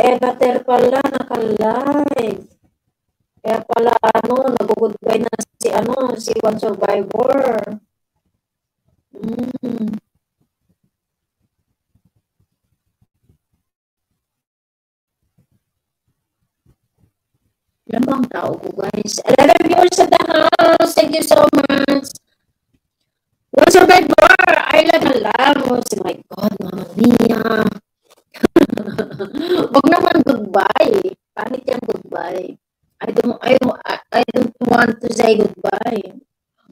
Eva Ter pala, naka-live. Kaya pala, ano, nag-goodbye na si, ano, si One Survivor. Mm. Ilan ba ang tao ko, guys? 11 viewers sa the house. Thank you so much. One Survivor! Island Alamos. Oh my God, Mama Mia. Wag naman goodbye. Pangit yan goodbye. I don't, I don't, I don't want to say goodbye.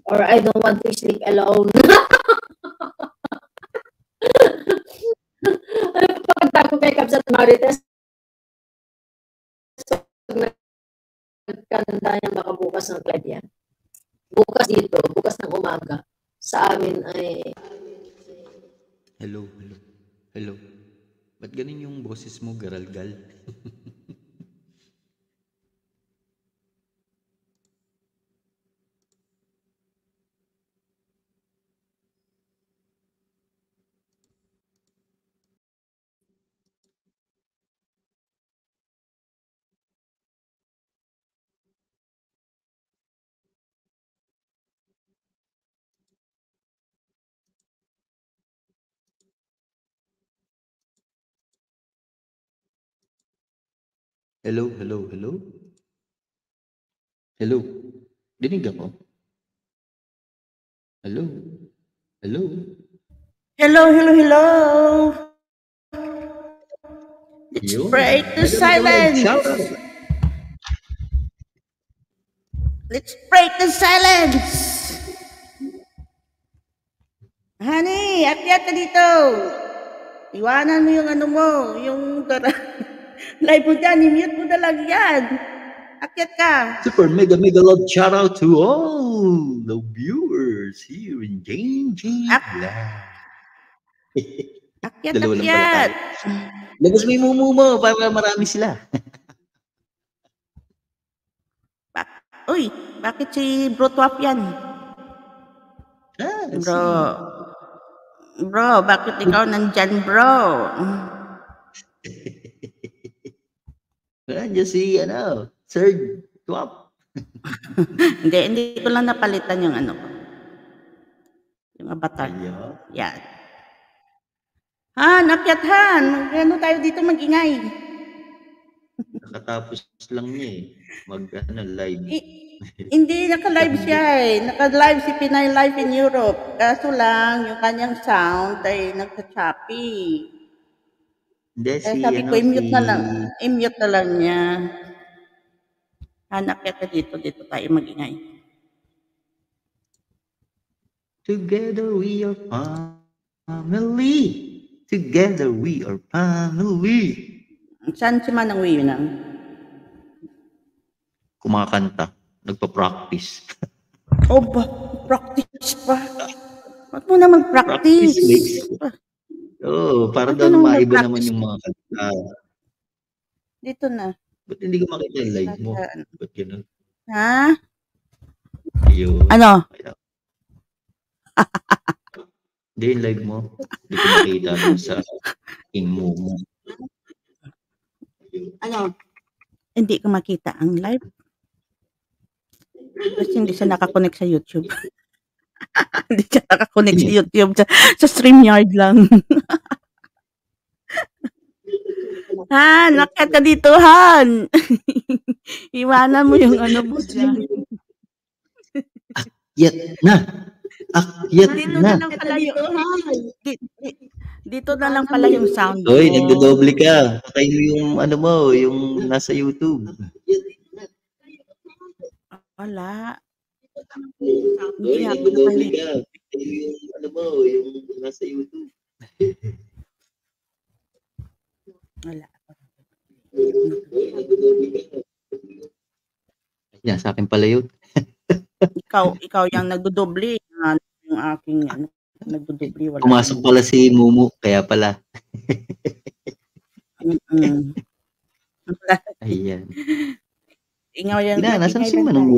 Or I don't want to sleep alone. ano pa pagkanta ko kay Kapsat Marites? So, nagkanda yan baka bukas ng club yan. Bukas dito, bukas ng umaga. Sa amin ay Hello, hello, hello. Ba't ganun yung boses mo, garalgal? Hello, hello, hello? Hello? Dinig ako? Hello? Hello? Hello, hello, hello. Let's Yun. break the Hello, silence. out. Let's break the silence. Honey, akyat ka dito. Iwanan mo yung ano mo, yung gara- live mo dyan, i-mute mo na lang yan. Akyat ka. Super mega mega love shout out to all the viewers here in Up. Live. Akyat, akyat. Labas mo yung mumu mo para marami sila. Ba- Uy, bakit si Bro Twap yan? Ah, Bro. Bro, bakit ikaw nandyan, bro? Nandiyan si, ano, Sir Twap. hindi, hindi ko lang napalitan yung ano ko. Yung avatar. Ayan. Yan. Han, akyat Han. Ano tayo dito mag-ingay? Nakatapos lang niya eh. Mag, ano, live. I- hindi, naka-live siya eh. Naka-live si Pinay Live in Europe. Kaso lang, yung kanyang sound ay nagsa-choppy. Hindi, Kaya si, sabi ano, ko, i-mute si, na lang. I-mute na lang niya. Han, akyat ka dito. Dito tayo mag-ingay. Together we are family. Together we are family. Saan si Manang Winang? Kumakanta. Nagpa-practice. Oh, ba? Practice pa. Ba't mo na mag-practice? Practice makes- Oo, oh, para daw nung maiba nag-practice? naman yung mga kanta. Dito na. Ba't hindi ko makita yung live mo? Ba't ganun? Ha? Ayun. Ano? Hindi yung live mo. Hindi ko makita sa king mo mo. Ano? Hindi ko makita ang live. Kasi hindi siya nakakonect sa YouTube. hindi siya nakakonect sa YouTube. Sa, sa StreamYard lang. Han, nakat ka dito, Han. Iwanan mo yung ano mo dyan. Yat na! Akyat Dito na! na lang pala yung, di- di- dito na lang pala yung sound. Hoy, nagdodoble ka. Patay mo yung ano mo, yung nasa YouTube. Wala. Nga, nagdodoble patay. ka. Mo yung ano mo, yung nasa YouTube. Wala. Ka. Yan, sa akin pala yun. Ikaw, ikaw yung nagdodoble. Ano yung aking ano, nagdodoble. Wala. Pumasok pala si Mumu, kaya pala. Wala. Ayan. Ingaw yan. Na, nasan si lang Manang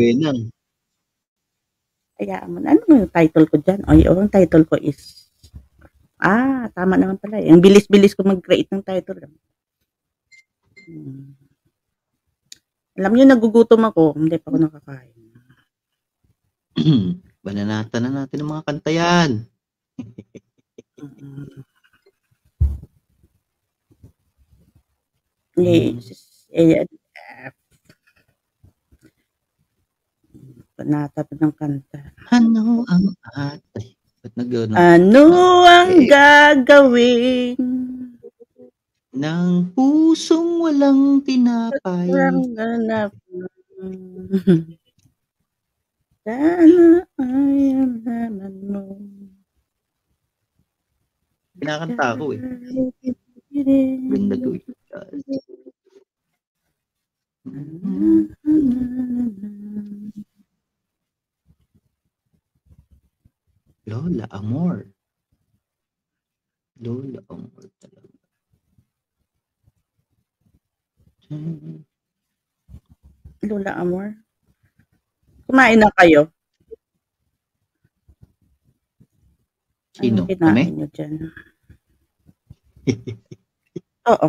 Wenang? Kaya, ano mo yung title ko dyan? Oh, ang title ko is, ah, tama naman pala. eh. Ang bilis-bilis ko mag-create ng title. Hmm. Alam niyo, nagugutom ako. Hindi pa ako nakakain. Bananatan na natin ang mga kanta yan. Mm. Yes. Eh, ah. Panata pa ng kanta. Ano ang atay? Ba't nag ano? Ano ang gagawin? Ng pusong walang tinapay. Ganap Sana ay ang naman mo. Kinakanta ko eh. Ganda ko eh. Lola, amor. Lola, amor talaga. Hmm. Lola Amor. Kumain na kayo. Sino? Ano kinain nyo dyan? Oo.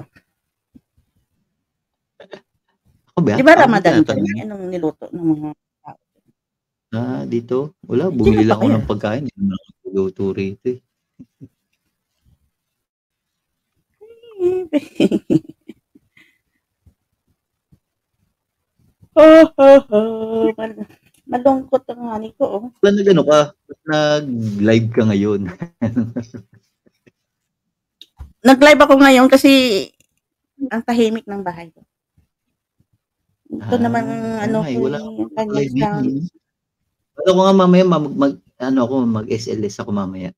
Ako ba? Di ba Ramadan? Anong niluto ng mga Ah, dito? Wala, bumili lang ako ng pagkain. Hindi naman ako luto rito eh. oh, oh, oh. Mal- malungkot ang hani ko. Oh. Ba't nag ano ka? Nag-live ka ngayon? Nag-live ako ngayon kasi ang tahimik ng bahay ko. Ito Ah, naman ano ay, ko wala yung Ano ko nga mamaya, mag, mag, ano ako, mag-SLS ako mamaya.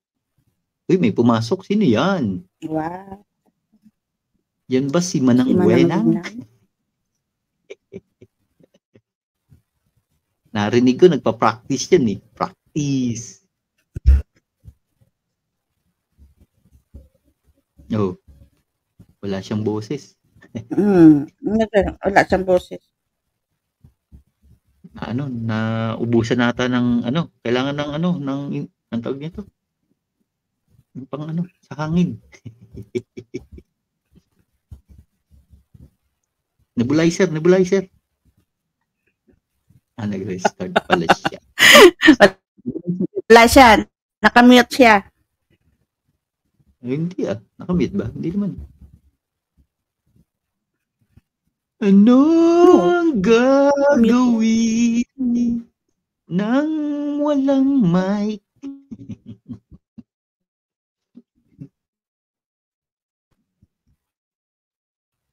Uy, may pumasok. Sino yan? Wow. Yan ba si Manang Si? Buenang. Narinig ko, nagpa-practice yan eh. Practice. Oh. Wala siyang boses. Mm. Wala siyang boses. Na ano, na ubusan nata ng ano, kailangan ng ano, ng, ang tawag nito. Yung pang ano, sa hangin. nebulizer, nebulizer. Ah, nag-restart pala siya. Wala siya. Nakamute siya. Eh, hindi ah. Nakamit ba? Hindi naman. Ano ang gagawin nang walang mic?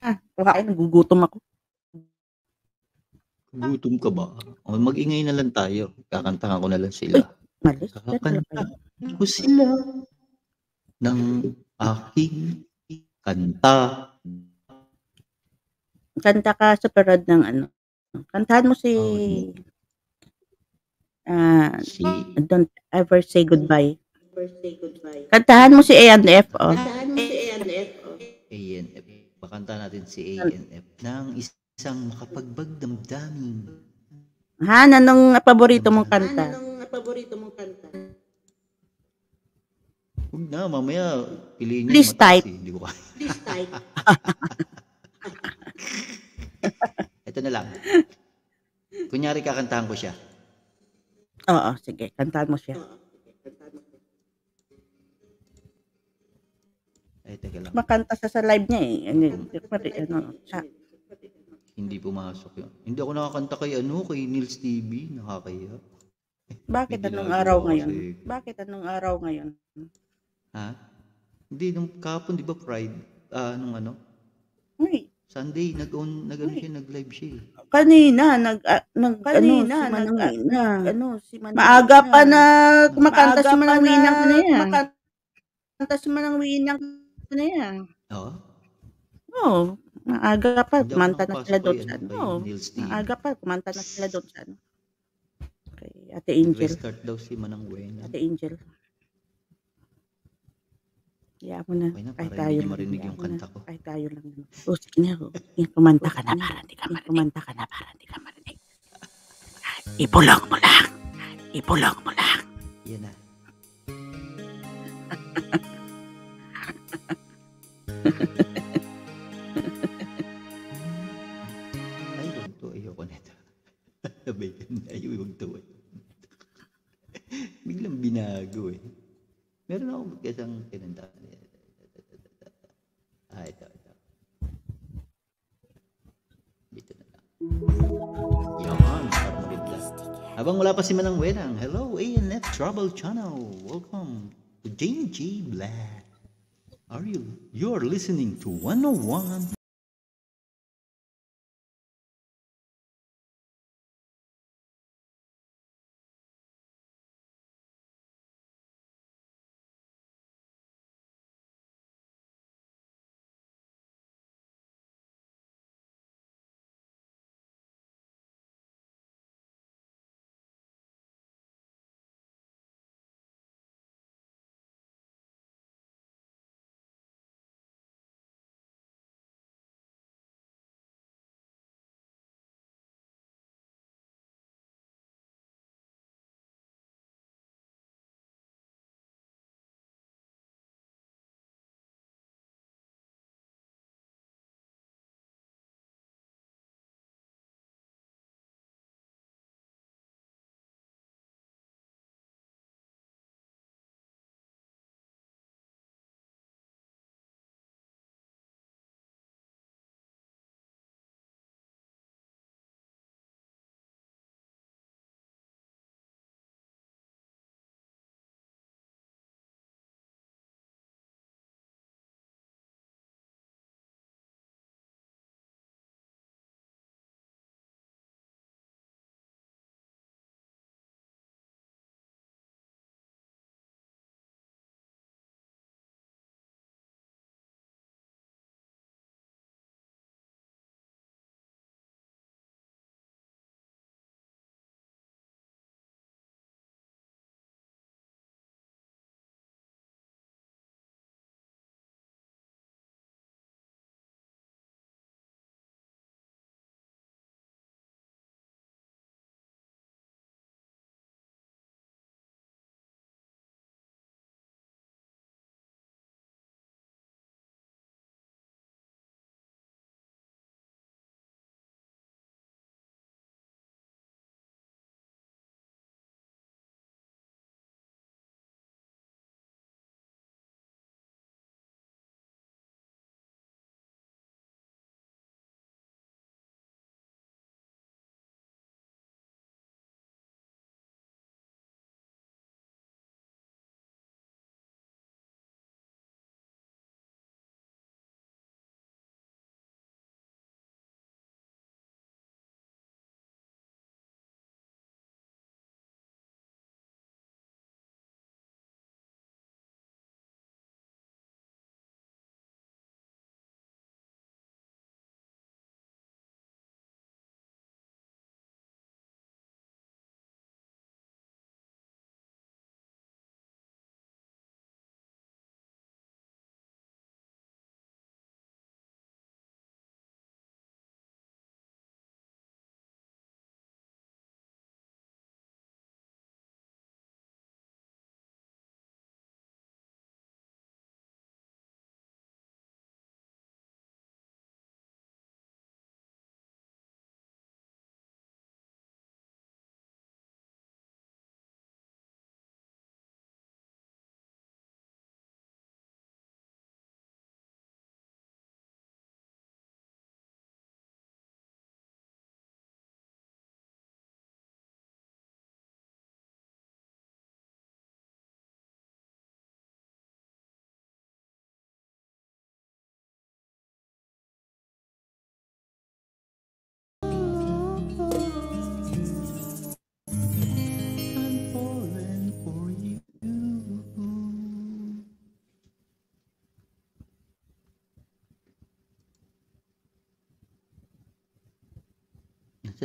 Ah, kumain, nagugutom ako. Gutom ka ba? O mag-ingay na lang tayo. Kakantahan ko na lang sila. Pala Kakanta ko sila ng aking kanta. Kanta ka sa parad ng ano. Kantahan mo si ah Si Don't Ever Say Goodbye. Kantahan mo si A&F. Oh. ANF. Pakanta natin si ANF ng isang makapagbagdamdamin. Han, anong paborito mong kanta? Huwag na, mamaya piliin niyo Please type. eh. Hindi ko kaya. Ito na lang. Kunyari kakantahan ko siya. Oo, sige. Kantahan mo siya. Ay, teka lang. Makanta siya sa live niya eh. Ano, ano, sa, Hindi pumasok yun. Hindi ako nakakanta kay ano, kay Nils TV. Nakakaya. bakit May anong araw kasi. ngayon? Bakit anong araw ngayon? Ha? Hindi, nung kahapon, di ba Pride? Ah, nung ano? Uy, Sunday, nag-on, nag-ano siya, nag-live siya eh. kanina nag ah, nag Kanina, ano, si Manang nag- Wina. ano, si Manang Maaga pa na kumakanta si Manang na Winang na yan. kumakanta si Manang Winang na yan. Oo. Oo, maaga pa. Kumanta na sila doon kay, sa ano, ano. Oo, maaga pa. Kumanta na sila doon sa ano. Kay Ate Angel. Restart daw si Manang Wena. Ate Angel. Kaya mo na. Okay na, kahit para tayo hindi lang. marinig hayaan yung mo na. kanta ko. Kahit tayo lang. naman. O, sige na. oh. Yan, kumanta ka na para hindi ka marinig. Kumanta ka na para hindi ka marinig. Ipulong mo lang. Ipulong mo lang. Yan na. ako nito. Sabay ka na, huwag tuwa. Biglang binago eh. Meron ako magkasang kinanta. Ah, ito, ito. Dito na lang. Yan, para maganda. Habang wala pa si Manang Wenang, hello ANF Travel Channel. Welcome to G. Black. Are you? You're listening to 101.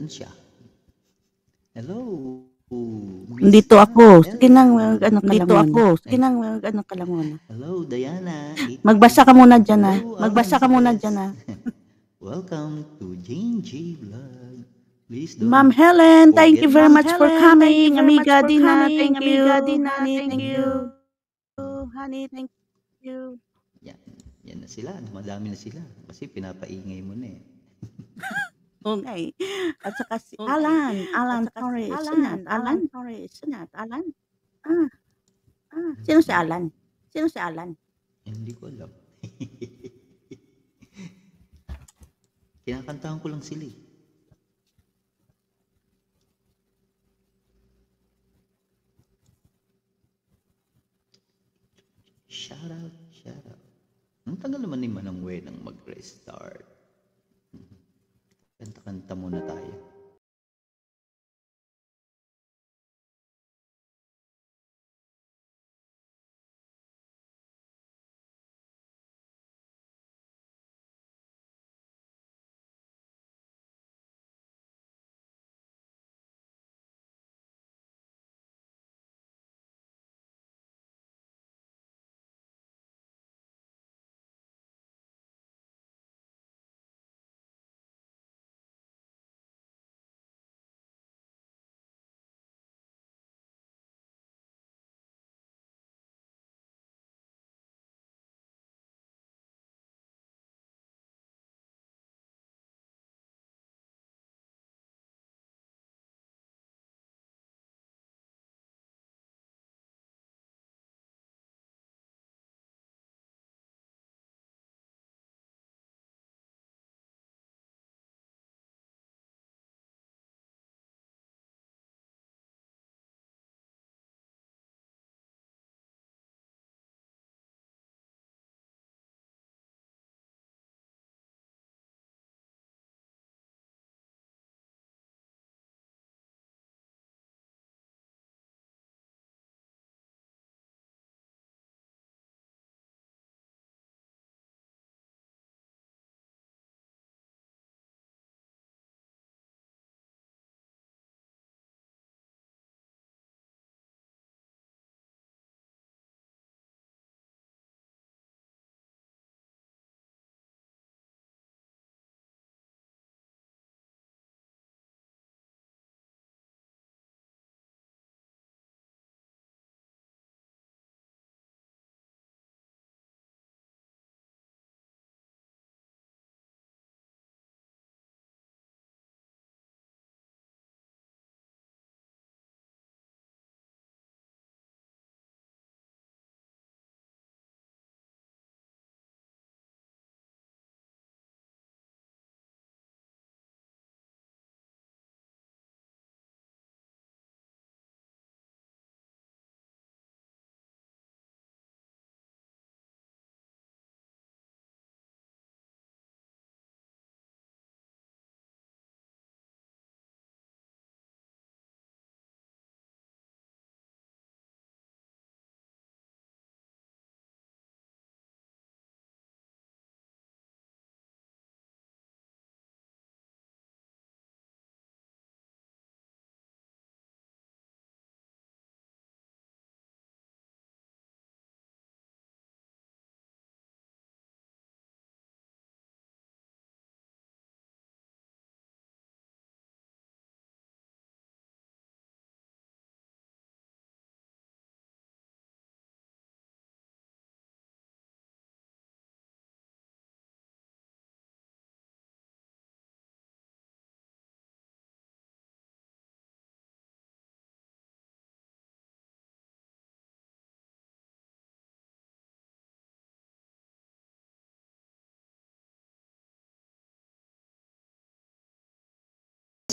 Siya? Hello. Dito ako. Sige Diana. nang mag ano ka Dito ako. muna. Sige nang mag ano ka lang muna. Hello, Diana. It Magbasa ka muna dyan ah. Magbasa ka muna dyan ah. Welcome to Jane G Vlog. Please don't Ma'am Helen, thank you very much for coming. Amiga Dina, thank you. Amiga Dina, thank you. Honey, thank you. Yan, yan na sila. Madami na sila. Kasi pinapaingay mo na eh. Okay. At saka si Okay. Alan, Alan At saka si Torres. Alan, Alan Alan Torres. Sinat, Alan. Ah, ah. Sino si Alan? Sino si Alan? Hindi ko alam. Kinakantahan ko lang sila eh. Shout out, shout out. Ang tagal naman ni Manang Wenang mag-restart. Kanta-kanta muna tayo.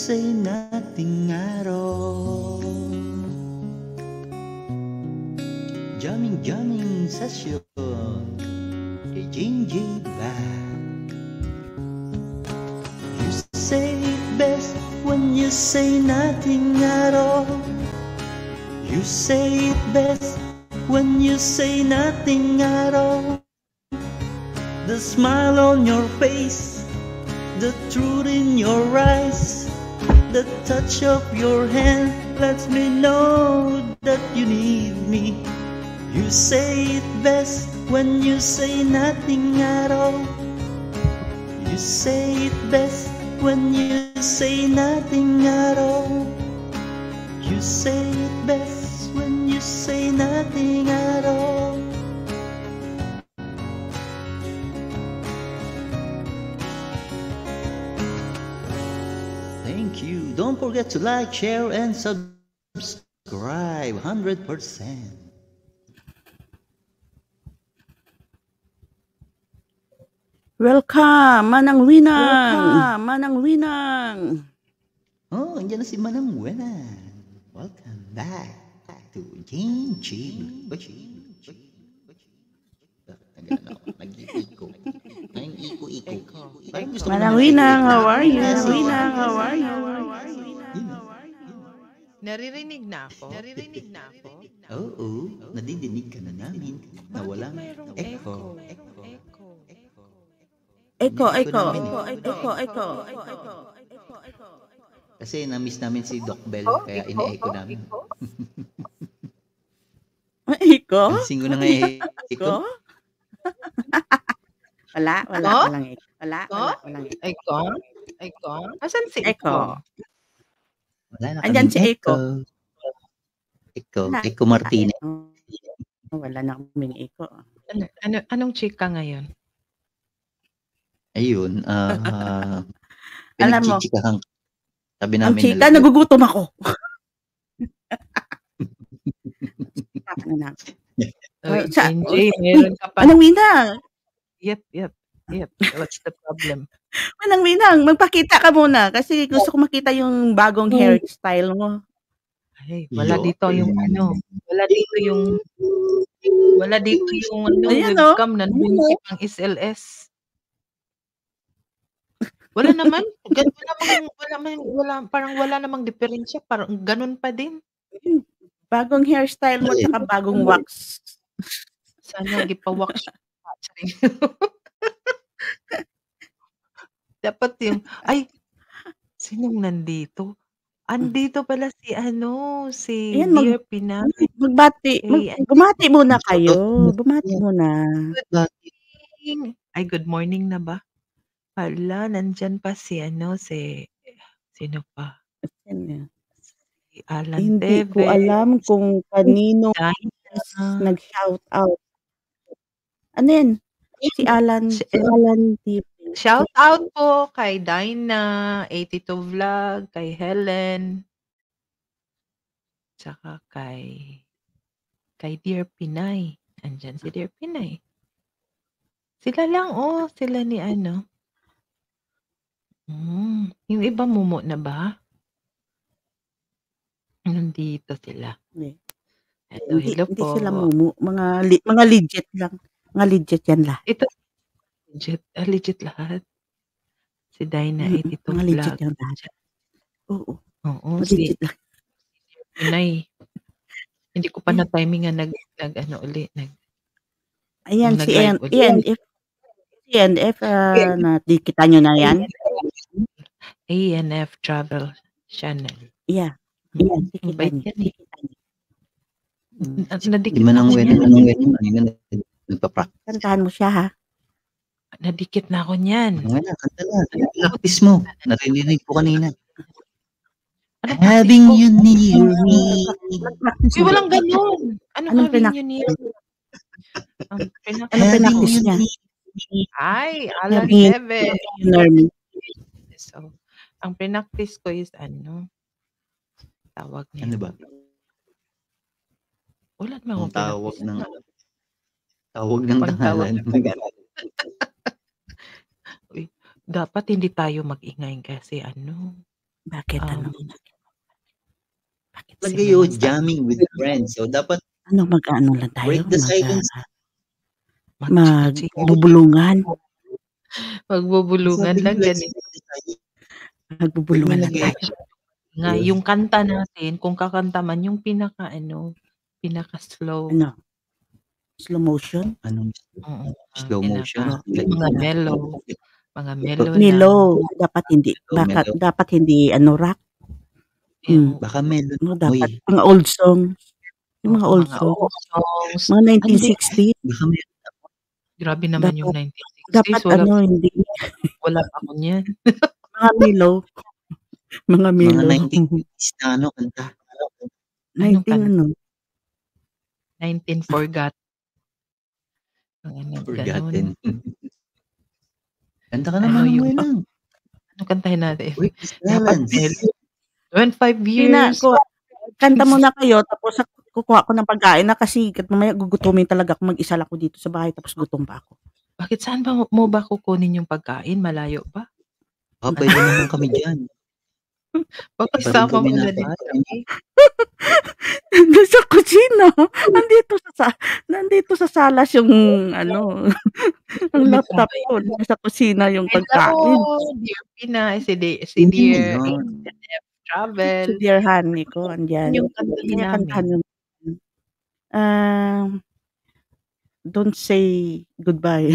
Say nating araw Jamming jamming session. Jane J Black You say it best when you say nothing at all. You say it best when you say nothing at all. The smile on your face the truth in your eyes, the touch of your hand lets me know that you need me. You say it best when you say nothing at all. You say it best when you say nothing at all. You say it best when you say nothing at all. Forget to like, share, and subscribe. 100%. Welcome, Manang Winang. Welcome, Manang Winang. Oh, andyan na si Manang Wena. Welcome back to Jane G. Nag-iko. Ang iko-iko. Parang gusto ko Manang Winang, how are you? Yes, Winang, how are you? Naririnig na ako. Naririnig na ako. Oo, nadidinig ka na namin na walang mayroong echo. echo? Echo. Echo, echo, echo, eh. echo, echo, echo. Kasi na-miss namin si Doc Bell, kaya ine-echo namin. Echo? Pansin ko na nga eh. Echo? Wala, wala, Echo? walang echo. Wala, wala, walang echo. Echo? Echo? Asan si Echo. Wala na Andyan si Echo. Echo. Wala. Echo Martinez. Oh, wala na kaming echo. Ano, ano, anong chika ngayon? Ayun. ah Alam mo, pinagchichikahan. Sabi Ang namin chika, na- nagugutom ako. Ano na? Oy, sa- meron ka pa. Manang Winang, Yep, yep, yep. What's the problem? Manang Winang, magpakita ka muna kasi gusto ko makita yung bagong hairstyle mo. Ay, wala Yo. dito yung ano. Wala dito yung wala dito yung ano, Ayan, oh. webcam nandun si pang SLS. Wala naman. Gan, wala namang, wala, man- wala, parang wala namang diferensya. Parang ganun pa din. Bagong hairstyle mo tsaka bagong wax. Sana gipa-wax. Dapat yung, ay, sinong nandito? Andito pala si ano, si Ayan, mag- Dear Pinay. Magbati, mag, Ay, bumati muna kayo. Bumati muna. Ay, good morning na ba? Hala, nandyan pa si ano, si, sino pa? Si Alan Hindi ko Teve. alam kung kanino nag-shout out. Ano yan? Si Alan, Si- si Alan Deep. Shout out po kay Dinah, 82 Vlog, kay Helen, tsaka kay kay Dear Pinay. Andyan si Dear Pinay. Sila lang, oh. Sila ni ano. Mm, yung iba mumo na ba? Nandito sila. Hindi. Hello, Hindi, hello hindi po. sila mumu. Mga, li- mga legit lang. Mga legit yan lah. Ito, legit, ah, legit lahat. Si Dinah, Mm, 82 mga legit Vlog. yan lahat. Oo, Oo, mga si legit lang. Hindi ko pa na timing nga nag, nag ano uli, nag Ayan, si Ian. Ian, if, si Ian, if, uh, na, di kita nyo na yan. ANF Travel Channel. Yeah. Mm, si kita Bait yan eh. Na- Nadikit, Di man ang niyan. anong kanina nagpa-practice. Kantahan mo siya, ha? Nadikit na ako niyan. Nga na, kanta na. Practice mo. Narinig ko kanina. Ano Having you near me. Uy, walang ganun. Ano Anong having pinak- yun niya? Ang pinak- Anong Having pinaktis you niya? near Ay, Teve. Learn. So, ang pinaktis ko is ano, tawag niya. Ano ba? Wala naman Ang akong tawag ng tawag ng Pagtawag tangalan. Dapat hindi tayo mag-ingay kasi ano, Bakit, ano? um, Bakit Pag sila- kayo jamming with friends, so dapat Ano, mag-ano lang tayo? break the Mag, silence. mag- magbubulungan. magbubulungan lang ganito. Magbubulungan lang tayo. Nga, yung kanta natin, kung kakanta man, yung pinaka, ano, pinaka slow. Ano? Slow motion? Anong Oo, slow pinaka- motion? Mga mellow. Mga mellow Milo. Dapat hindi. Melo, Dapat, melo. dapat hindi, ano, rock. Yung, Baka melon. No, dapat. Uy, Mga old songs. Yung mga old mga songs. old songs. Mga 1960. baka melon. Grabe naman yung 1960s. Dapat, wala, ano, hindi. wala pa ako niyan. Mga Milo. Mga Milo. Mga 1950s na ano, kanta. 19, kanta? ano? 19 forgot. Ang ano, ganun. Forgotten. Kanta ka Ano naman yung- yung lang. Ano kantahin natin? Uy, Dapat silence. When 5 Tina, years. ko, kanta muna kayo tapos ak- kukuha ko ng pagkain na kasi mamaya gugutumin talaga ako mag-isa lang ako dito sa bahay tapos gutom pa ako. Bakit saan ba mo ba kukunin yung pagkain? Malayo ba? Ah, pwede naman kami dyan. Baka Parin isama kami mo na din tayo. kami. Doon sa kusina. Nandito sa, sa nandito sa salas yung ano, ang laptop ko sa kusina yung pagkain. Hello, dear Pinay. Si, di, si dear. HNF Travel. Si Dear Honey ko, andyan. Yung kantahan yung um, don't say goodbye.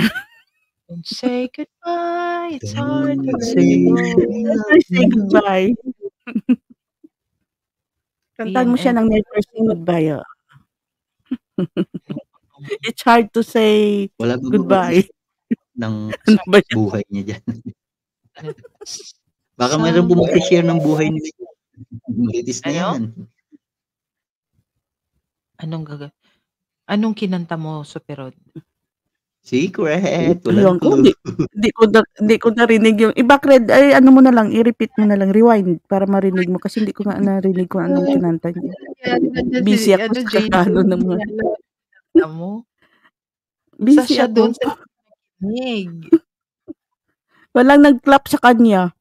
Don't say goodbye. It's hard to say say goodbye. Kantahan mo siya ng never say goodbye. oh. It's hard to say Wala ba goodbye. ng Ano buhay niya dyan? Baka mayroon po mag-share ng buhay niya. Maritis na Ano? yan. Anong gaga? Anong kinanta mo, Superod? Secret. Walang ko, clue. di, di ko na, di ko narinig yung iba cred ay ano mo na lang i-repeat mo na lang rewind para marinig mo kasi hindi ko nga narinig kung anong kinanta niya. Busy ako sa kakano ng mga Ano mo? Busy siya ako. doon sa kinig. Walang nag-clap sa kanya.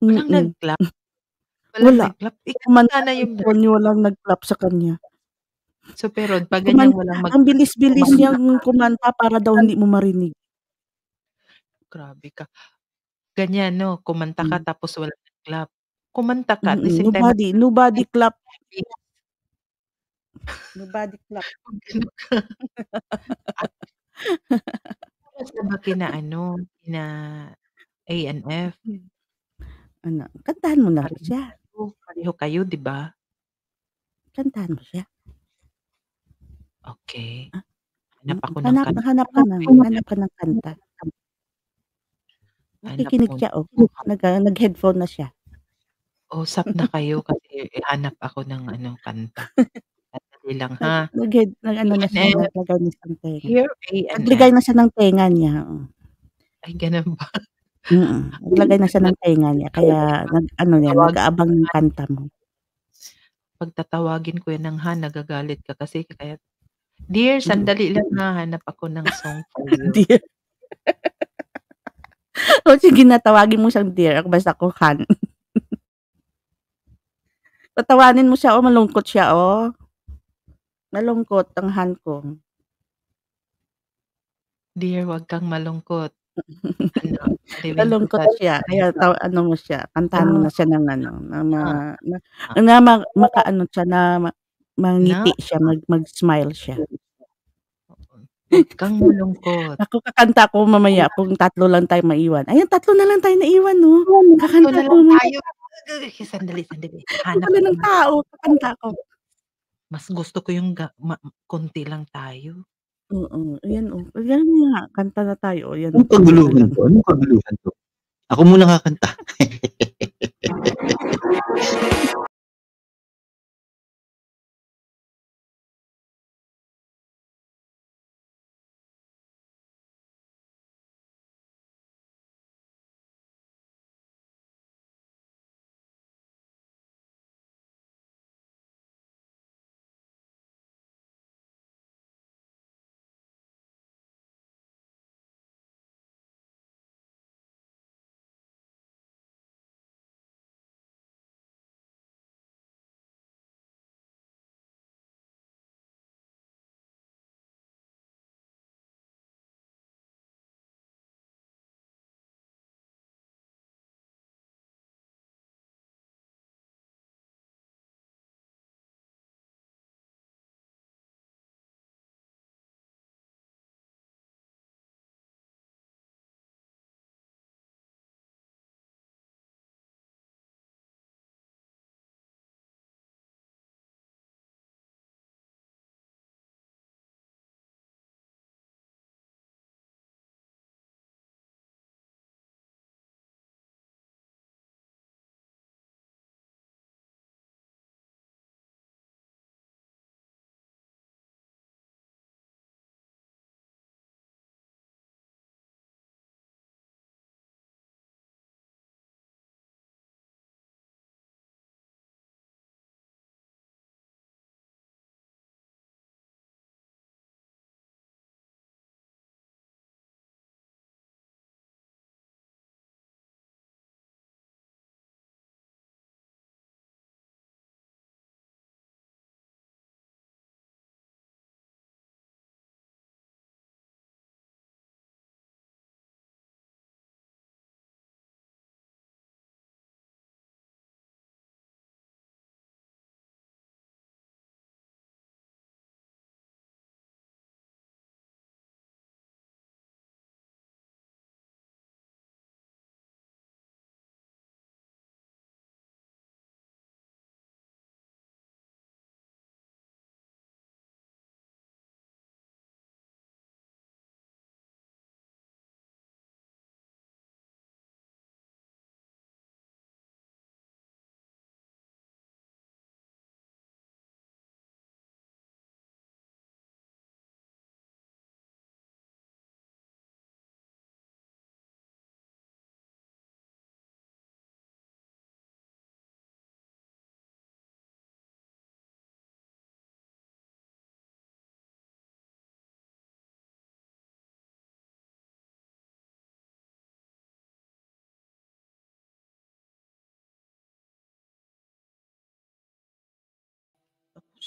Walang Mm-mm. nag-clap. Walang Wala. nag-clap. Ikaw sana yung walang nag-clap sa kanya. Superod. Pag Kuman- ganyan walang mag Ang bilis-bilis kumanta niyang kumanta para daw hindi mo marinig. Grabe ka. Ganyan, no? Kumanta ka Mm. tapos walang nag-clap. Kumanta ka. At the Mm-mm. same time, Nobody, nobody clap. Nobody clap. Ano ka? Oras na ba kina ano, kina A&F? Ano, kantahan mo na Pareho siya. kayo, pareho kayo, di ba? Kantahan mo siya. Okay. Ah, Hanap ako ng Hanap, kanta. hanap ka ng, hanap ka ng kanta. Hanap Nakikinig siya, oh. Nag, nag-headphone na siya. Usap na kayo kasi hanap ako ng ano, kanta. Sandali lang ha. Nag, nag-head, nag, ano na siya, A&F. naglagay na siya ng tenga. Here. Naglagay na siya ng tenga niya. oh. Ay, ganun ba? Mm Naglagay na siya ng tenga niya. Kaya, nag, ano yan, nag-aabang ng kanta mo. Pagtatawagin ko yan ng ha, nagagalit ka kasi kaya Dear, sandali lang ha, hanap ako ng song for you. Dear. o sige, natawagin mo siyang dear. Ako basta ko Han. Tatawanin mo siya, oh, malungkot siya, oh. Malungkot ang Han ko. Dear, wag kang malungkot. Ano, Malungkot siya. Kaya taw, ano mo siya, kantahan mo na siya ng ano, na, ma, na, Ah. na ma, makaano siya, na ma, mangiti siya, mag, mag-smile siya. Wag kang malungkot. Ako kakanta ko mamaya kung tatlo lang tayo maiwan. Ayun, tatlo na lang tayo naiwan, no? Ito Kakanta na ko. lang no? tayo. Sandali, sandali. Hanap Wala ako ng ng- tao, kakanta ko. Mas gusto ko yung ga- ma- konti lang tayo. Oo, ayan, oh. Ayan nga, kanta na tayo. Ayan, Anong kaguluhan to? Anong kaguluhan to? Ako muna kakanta.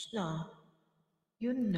Tapos na. Yun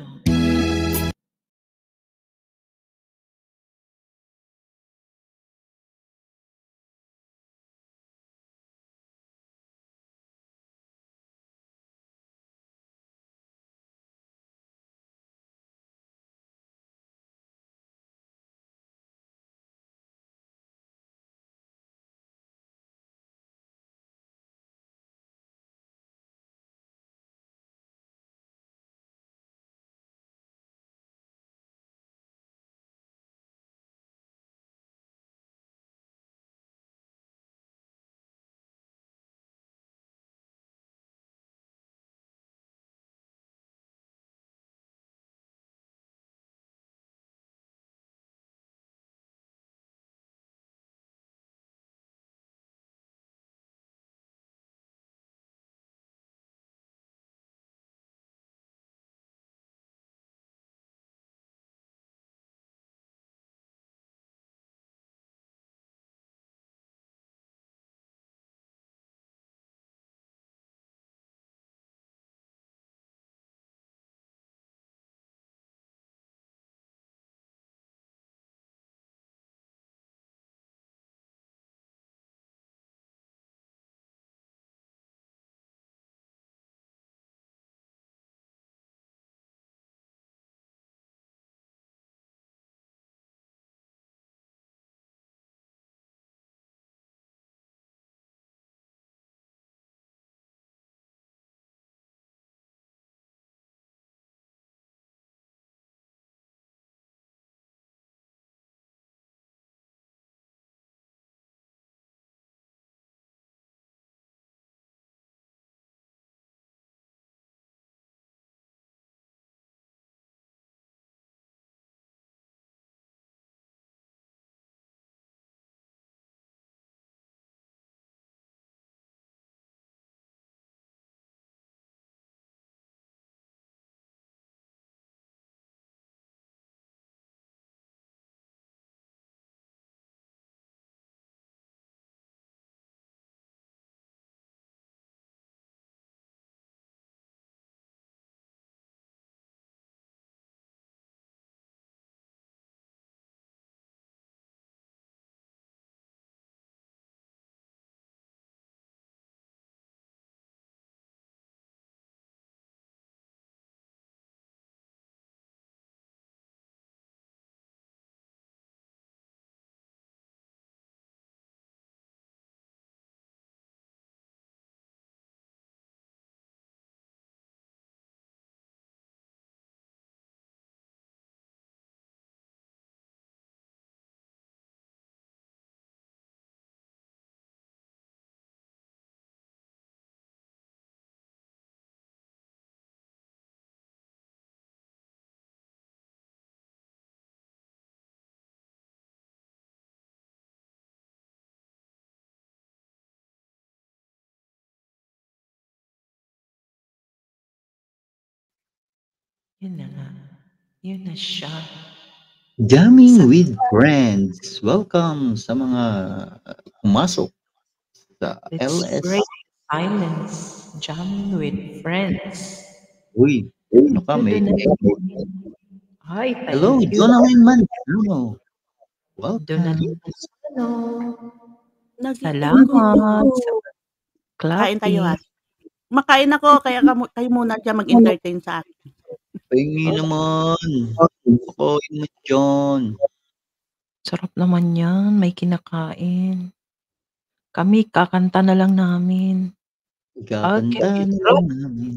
Yun na nga. Yun na siya. Jamming with friends. Welcome sa mga uh, pumasok sa Let's LS. break silence. Jamming with friends. Uy, ano ka? May, Doon na- Hi, hello. Jonathan Manzano. Welcome. Donalyn Manzano. Salamat. sa Kain tayo ha. Makain ako, kaya kayo muna dyan mag-entertain sa akin. Pahingi naman. Pakoin mo dyan. Sarap naman yan. May kinakain. Kami, kakanta na lang namin. Ikakanta Okay. na lang namin.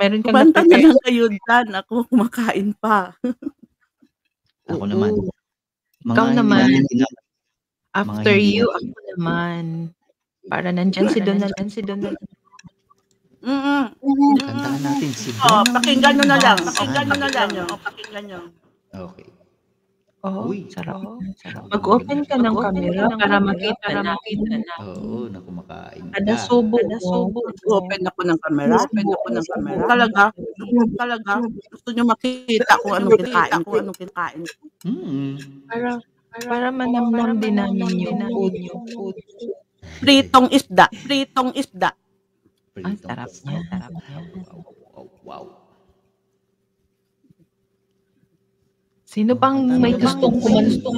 Meron kang Kumanta na lang kayo dyan. Ako kumakain pa. Ako naman. Mga Ikaw naman. After you, ako naman. Para nandyan si Donald. Si Donald. Mm-mm. Kantahan natin si Oh, pakinggan nyo na lang. Manzano. Pakinggan nyo na lang. Oh, pakinggan nyo. Okay. Oh, Uy. sarap. Sarap. Mag-open ka ng Mag-open camera ka para makita para na. Oo, na kumakain ka. Kada subo. Subo. Open ako ng camera. Open ako ng camera. Talaga. Talaga. Gusto nyo makita kung anong kinakain ko. Anong kinakain ko. Hmm. Para, para manamnam din namin. Yung food. Pritong isda. Pritong isda. Ang sarap niya. Sarap niya. Wow, wow. Sino bang may gustong kumanta?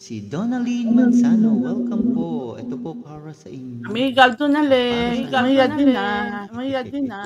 Si Donaline Manzano, welcome po. Ito po para sa inyo. Amigal to na le. Para sa- Amigal din na. Amigal din na.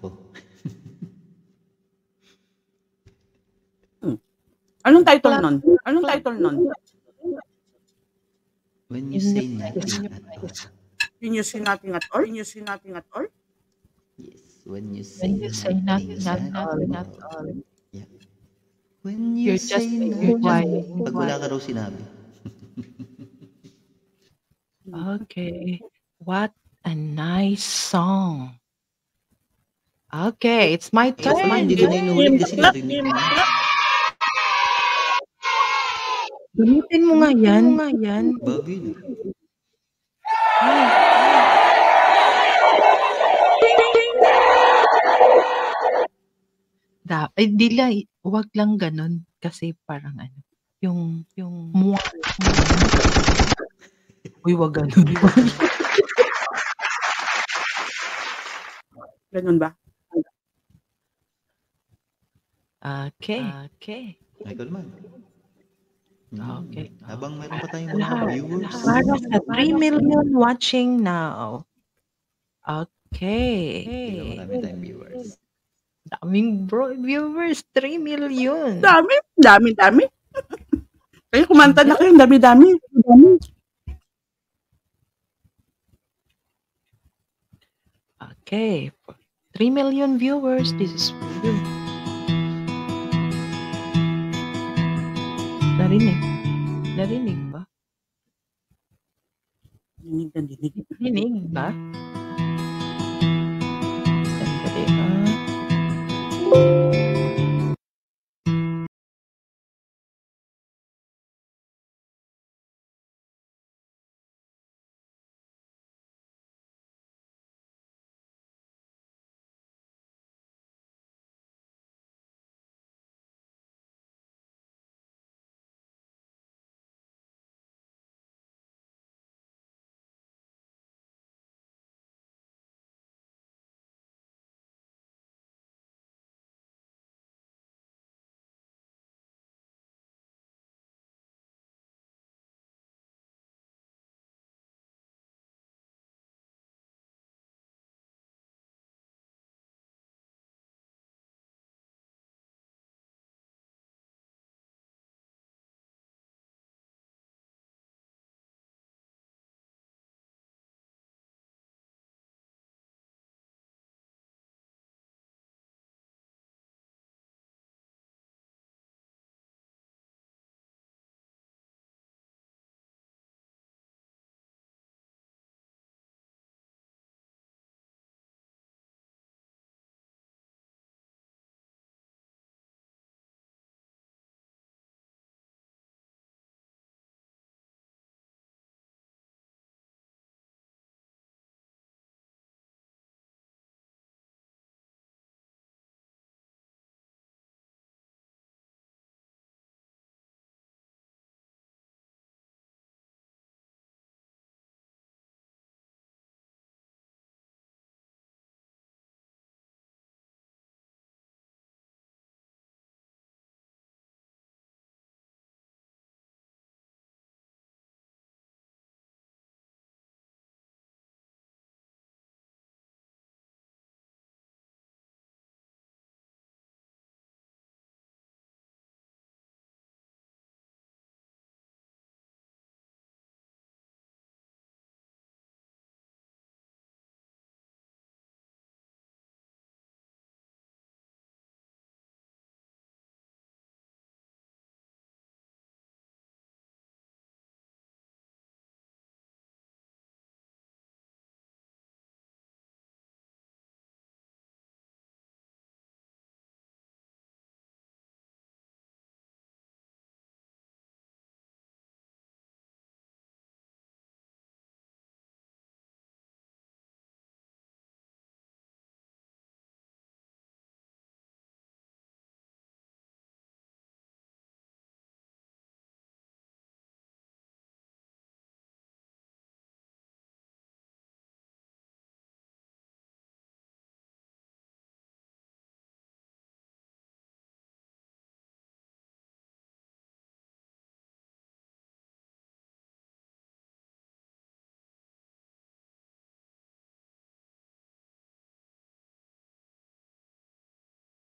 Ko. Anong title nun? Anong title nun? When you say nothing at all. Yun you say nothing at all? Yun you say nothing at all? Yes. When you say, When you say nothing at all, not all. Yeah. When you You're just say being nothing. quiet. Pag wala ka raw sinabi. Okay. What a nice song. Okay, it's my Yes, turn. hindi ko na inuulit kasi narinig. Gamitin mo nga yan. Mo nga yan. Bagay na. Da, eh, di lang, wag lang ganun. Kasi parang ano, yung, yung, mua, Uy, wag ganun. Ganun ba? Okay. Okay. Ay, ikaw naman. Hmm, Okay. Habang meron pa tayong mga viewers. Para sa 3 million watching now. Okay. Tingnan, marami tayong viewers. Daming bro viewers, 3 million. Dami, dami, dami. Kayo kumanta na kayo, dami, dami. dami. Okay. 3 million viewers, this is for you. Narinig. Narinig ba? Dinig na dinig. Narinig ba? Sandali ah.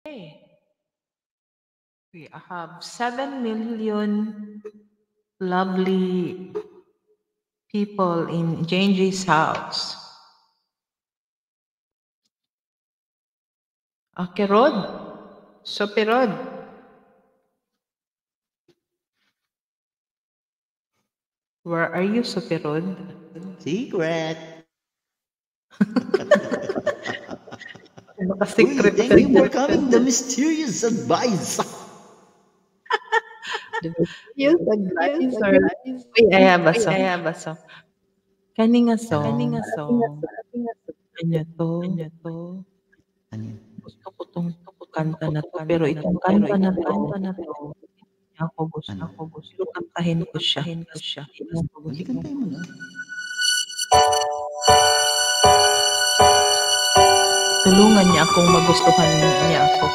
Okay. We have 7 million lovely people in Janji's house. Okay, Rod. Sophie Rod. Where are you, Sophie Rod? Secret! Baka Uy, secret thank you for coming, the mysterious advisor. Yes, advisor. Uy, aya baso. Aya baso. Kani nga song. Kani nga song. Anya to. Anya to. Gusto ko tong kanta na to. Pero itong kanta na to. Kanta na to. Ako gusto. Ako gusto. Kantahin ko siya. Kantahin ko siya. Ako Hindi gusto. kantayin mo na. Tulungan niya akong magustuhan niya ako.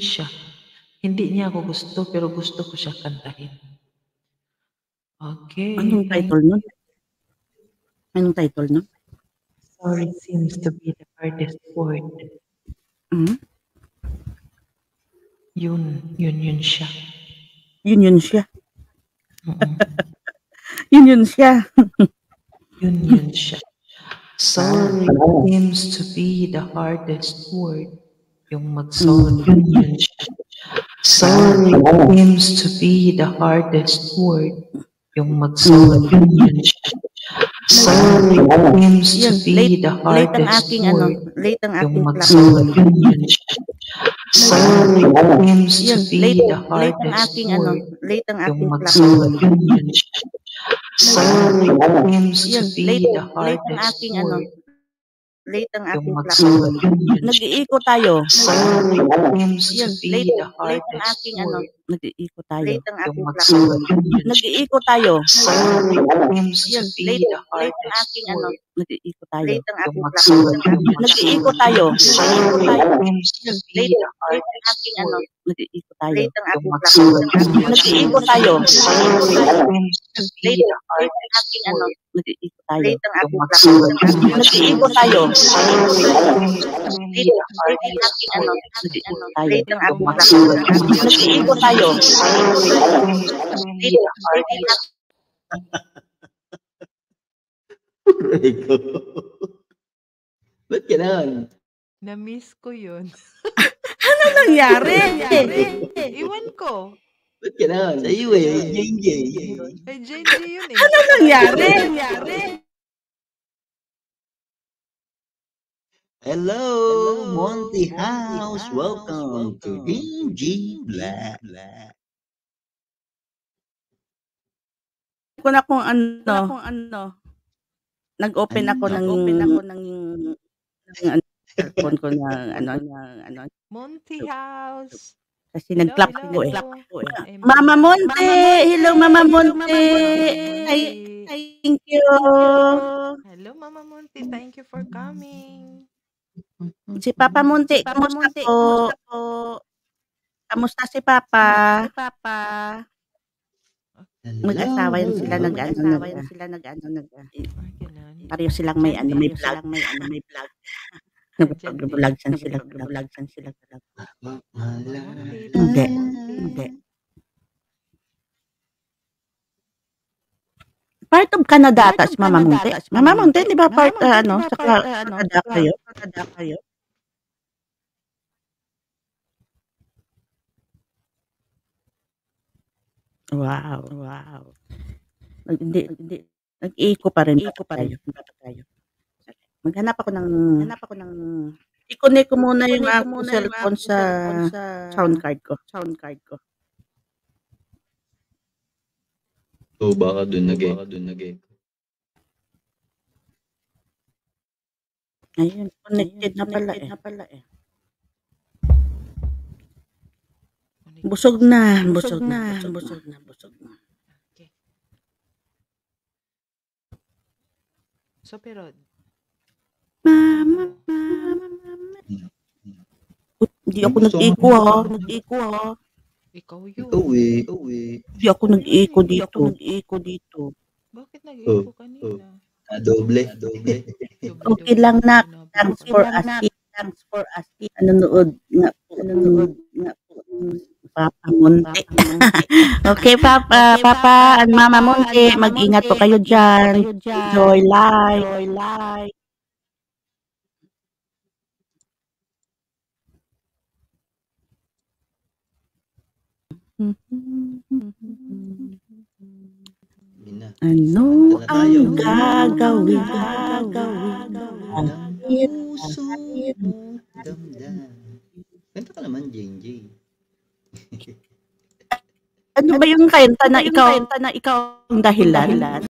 Siya. Hindi niya ako gusto, pero gusto ko siya kantahin. Okay. Anong title nun? Anong title nun? Sorry seems to be the hardest word. Hmm? Yun, yun, yun siya. Yun yun siya. Yun yun siya. Yun, yun siya. Sorry seems to be the hardest word. Yung mag-sorry, yun, siya. Sorry seems to be the hardest word. Yung mag-sorry, siya. Sorry seems to be late, the late ang hardest aking ano, word. late ang Yung aking clock. mag-sorry. Sorry seems to be late, the late ang hardest aking ano, word. late ang Yung aking mag-sorry, yun, yun siya. Sorry seems to be late, the late ang hardest aking ano, word. Late ang yun siya. Nag-iiko tayo. Yun, late, late ang aking ano, word. nag-iiko tayo. Late ang aking clock. mag-sorry, yun, yun siya. Nag-iiko tayo. Yun, late, late ang aking ano, word. nag-iiko tayo. Late ang aking clock. mag-sorry, yun, yun siya. Nag-iiko tayo. Nag-iiko Sorry tayo. Yun, late, late ang aking ano, word. nag-iiko tayo. Late ang aking clock. mag-sorry, yun, yun siya. Nag-iiko tayo. Late, late ang aking ano, word. nag-iiko tayo. Late ang aking clock. mag-sorry, yun, yun siya. Nag-iiko tayo. Late, late ang aking ano, word. nag-iiko tayo. Late ang aking clock. mag-sorry, tayo. Rico. Ba't ganun? Na-miss ko yun. Ano nangyari? Iwan ko. Ba't ganun? Sa iyo eh. JJ. Kay JJ yun eh. Ano nangyari? Hello, Monty House. Welcome to DG Black. ko na kung ano, kung ano. Nag-open ako ng open ako ng ng ano, ko na ano na ano. Monty House. Kasi nag-clap hello. ako eh. Eh, Mama Monte! Hello, Mama Monte! Ay, thank you. Hello, Mama Monte. Thank you for coming. Si Papa Monte, kamusta po? Kamusta si Papa? Papa. Mag-asawa yan sila nag ano nag sila nag ano nag pareho silang may ano may vlog may ano may vlog. Nag-vlog san sila nag-vlog san sila Hindi. Hindi. Part of Canada ata si Mama Monte. Mama Monte, di ba part ah, ano sa Ca- Canada kayo? Canada kayo? Wow, wow. Hindi, hindi. Nag-eco pa rin. Eco pa rin. Tayo. Maghanap ako ng, hanap ako ng, i-connect ko muna yung aking cellphone sa, sound card ko. Sound card ko. So, baka dun nag Baka dun nag Ayun, connected na pala eh. Na pala eh. Busog na, busog na, busog na, busog na. Okay. So, pero, Mama, mama, mama. Hindi ako Gusto mo? nag-eco ha. Nag-eco ha. Ikaw yun. Ikaw eh. Ikaw eh. Hindi ako nag-eco dito. Nag-eco dito. Bakit nag-echo kanina? Ah, doble. Doble. Okay lang na. Thanks for asking. Thanks for asking. Nanonood nga po. Nanonood nga po. Papa Monte. okay, Papa. Papa and Mama Monte. Mag-ingat po kayo dyan. Enjoy life. Enjoy life. Ano ang gagawin? Gagawin. Ang puso mo damdam. Kanta ka naman, Jane J. Ano ba yung kanta na ikaw, kanta na ikaw ang dahilan?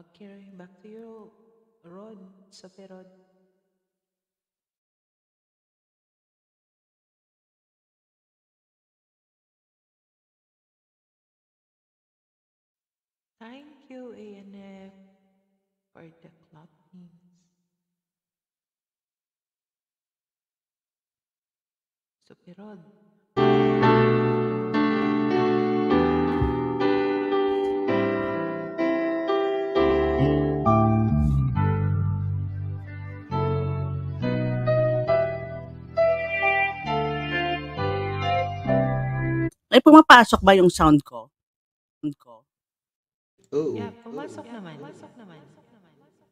Okay, back to you, Rod, Sophie Rod. Thank you, ANF, for the clappings. Sophie Ay, pumapasok ba yung sound ko? Sound ko? Oo. Yeah, pumasok naman. Pumasok naman.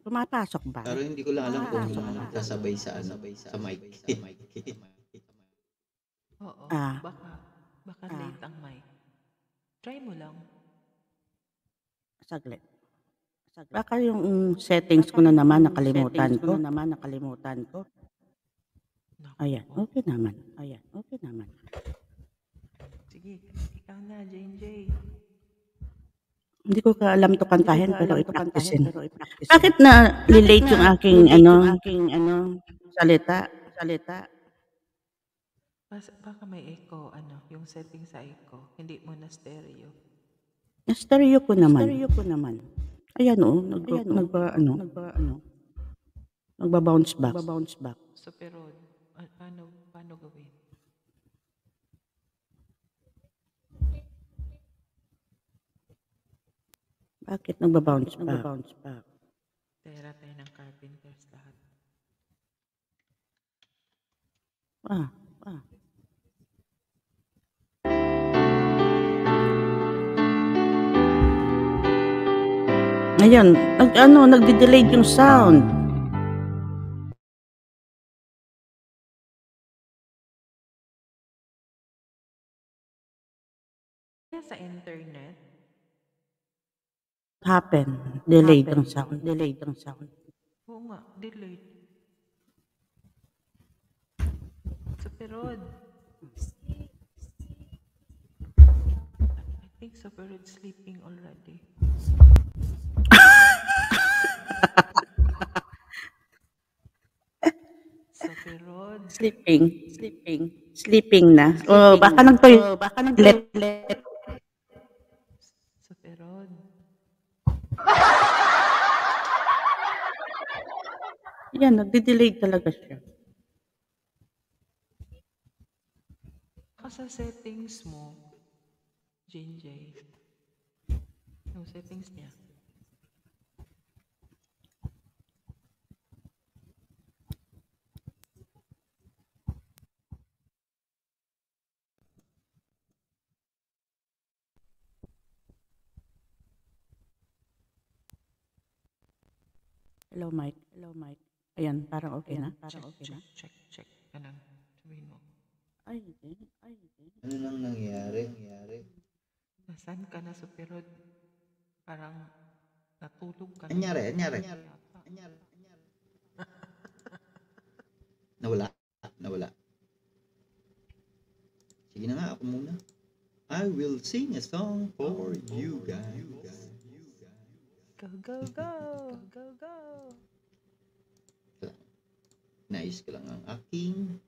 Pumapasok ba? Pero hindi ko lang alam kung Ah. sasabay sa ano, sa mic. Oo, Ah. baka, baka Ah. late ang mic. Try mo lang. Saglit. Saglit. Baka yung settings ko na naman nakalimutan ko. na naman nakalimutan ko. Ayan, okay naman. Ayan, okay naman. Sige, ikaw na, JJ. Hindi ko ka alam to kantahin pero i-practicein. Bakit na relate yung aking ano, aking ano salita, salita? Bas, baka may echo, ano, yung setting sa echo. Hindi mo na stereo. Na stereo ko naman. Stereo ko naman. Ayan oh, nag nagba ano, nagba ano. Nagba-bounce back. Nagba-bounce back. So, pero, paano, paano gawin? Bakit nagba-bounce back? Nagba-bounce back. Tera tayo ng carpenters lahat. Ah, ah. Ngayon, nag, ano, nagde-delay yung sound. Kaya sa internet, Happen. Delayed ang sound. Delayed ang sound. oo nga, delayed. So, pero, I think so, pero sleeping already. so, pero, Sleeping. Sleeping. Sleeping na. Oh, baka nagtoy. baka nag-let. let. so, pero, Yan, nagde-delay talaga siya. sa settings mo, JJ, yung settings niya, Hello, Mike. Hello, Mike. Ayan, parang okay na. Parang check, okay check, na. check, check, ganun, sabihin mo. Ay, hindi. Ay, hindi. Ano nang nangyari? nangyari? Nasaan ka na, Superod? Parang natulog ka Anyari, anyari. Yata. Nawala. Nawala. Sige na nga, ako muna. I will sing a song for you guys. Go, go, go! Go, go! Nais ko lang ang aking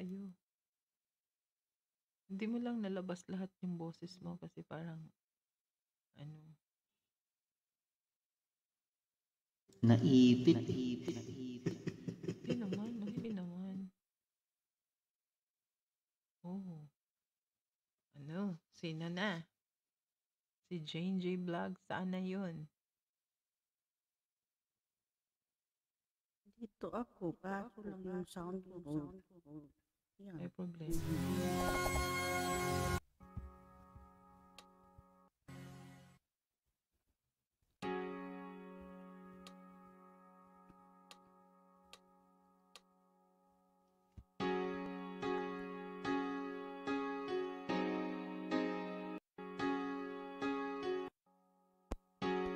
sa'yo. Hindi mo lang nalabas lahat yung boses mo kasi parang ano, Naipit. Naipit. hindi naman, hindi naman. Oh. Ano? Sino na? Si Jane J. Vlog, saan na yun? Dito ako, kaso lang yung sound ko. Yan. May problema.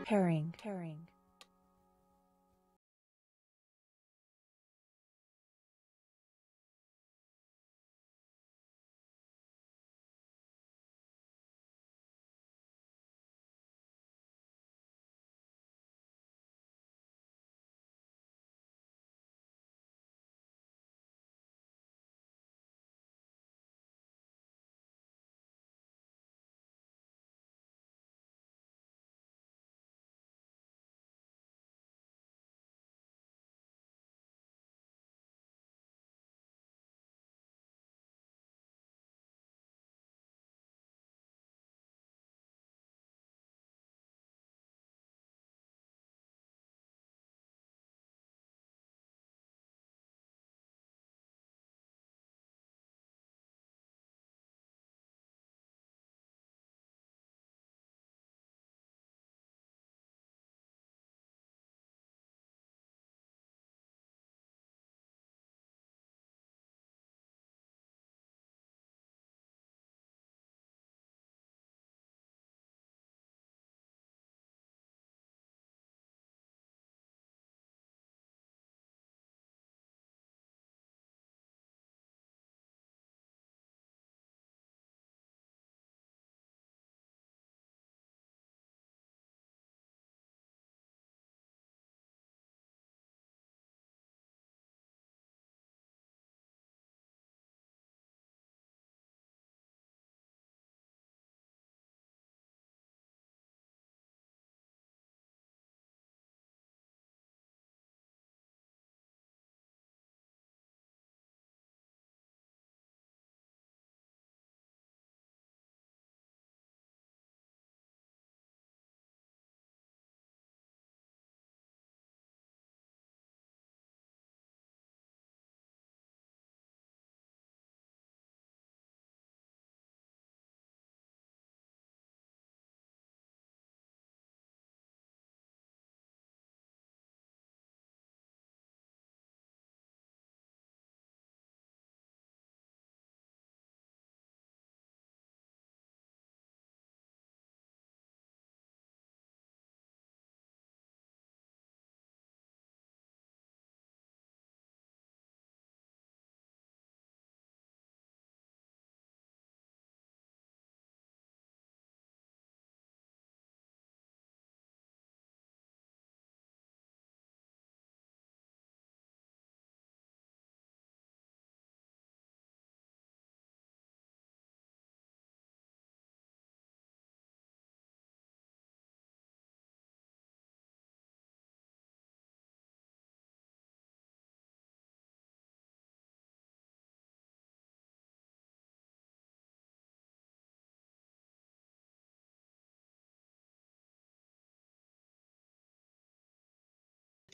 Pairing. Pairing.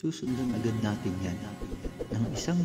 Susundan agad natin yan. Ng isang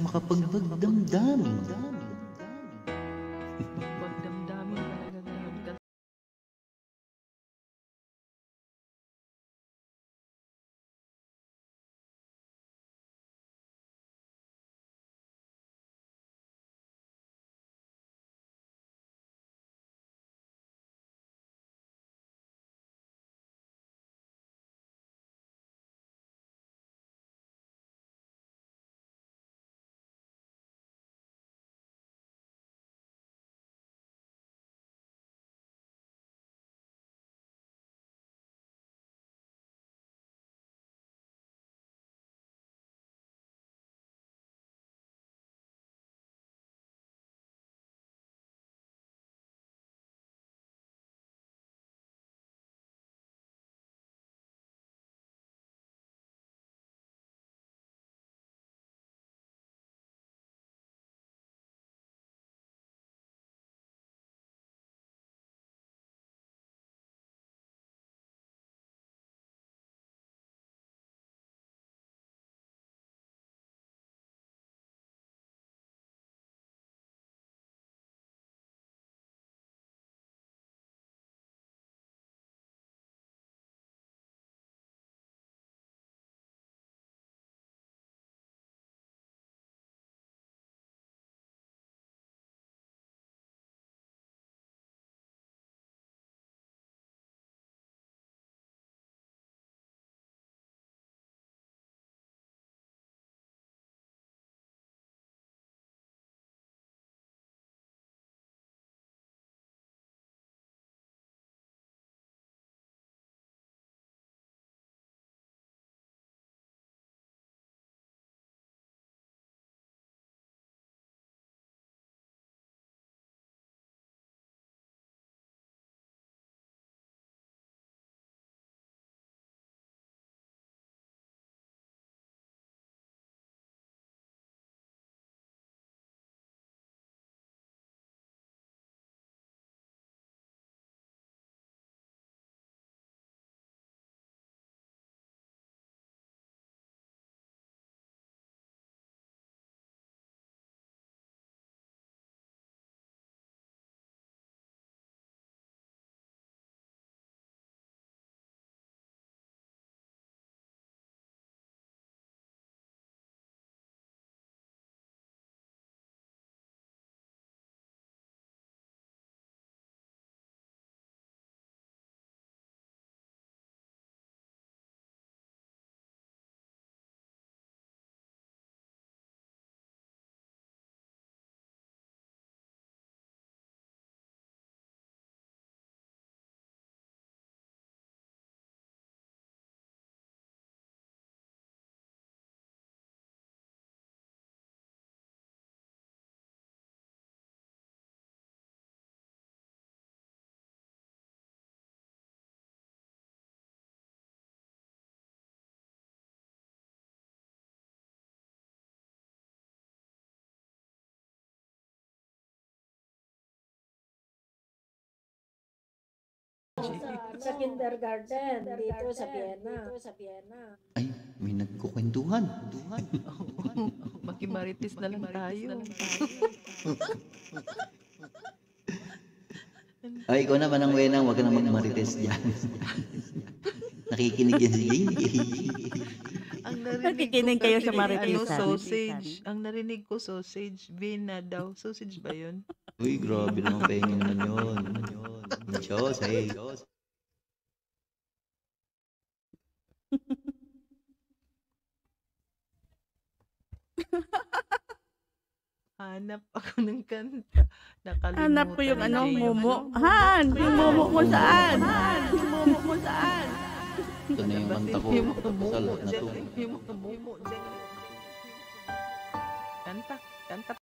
sa kindergarten dito sa Vienna. Sa Vienna. Ay, may nagkukwentuhan. Duhan. Makimarites na lang tayo. Ay, ikaw naman ang wenang, huwag ka na magmarites dyan. Nakikinig yan si Jane. Ang narinig Nakikinig ko kayo sa Maritisan. Ano, sausage. Ang narinig ko, sausage. Vina daw. Sausage ba yun? Uy, grabe naman pengin naman yun. Sausage. Hanap ako ng kanta. Nakalimutan Hanap ko yung ano, momo. Han, yung momo mo saan? Han, yung momo mo saan? Ito na yung kanta ko. Mumo Salat na to. Dyan. Kanta.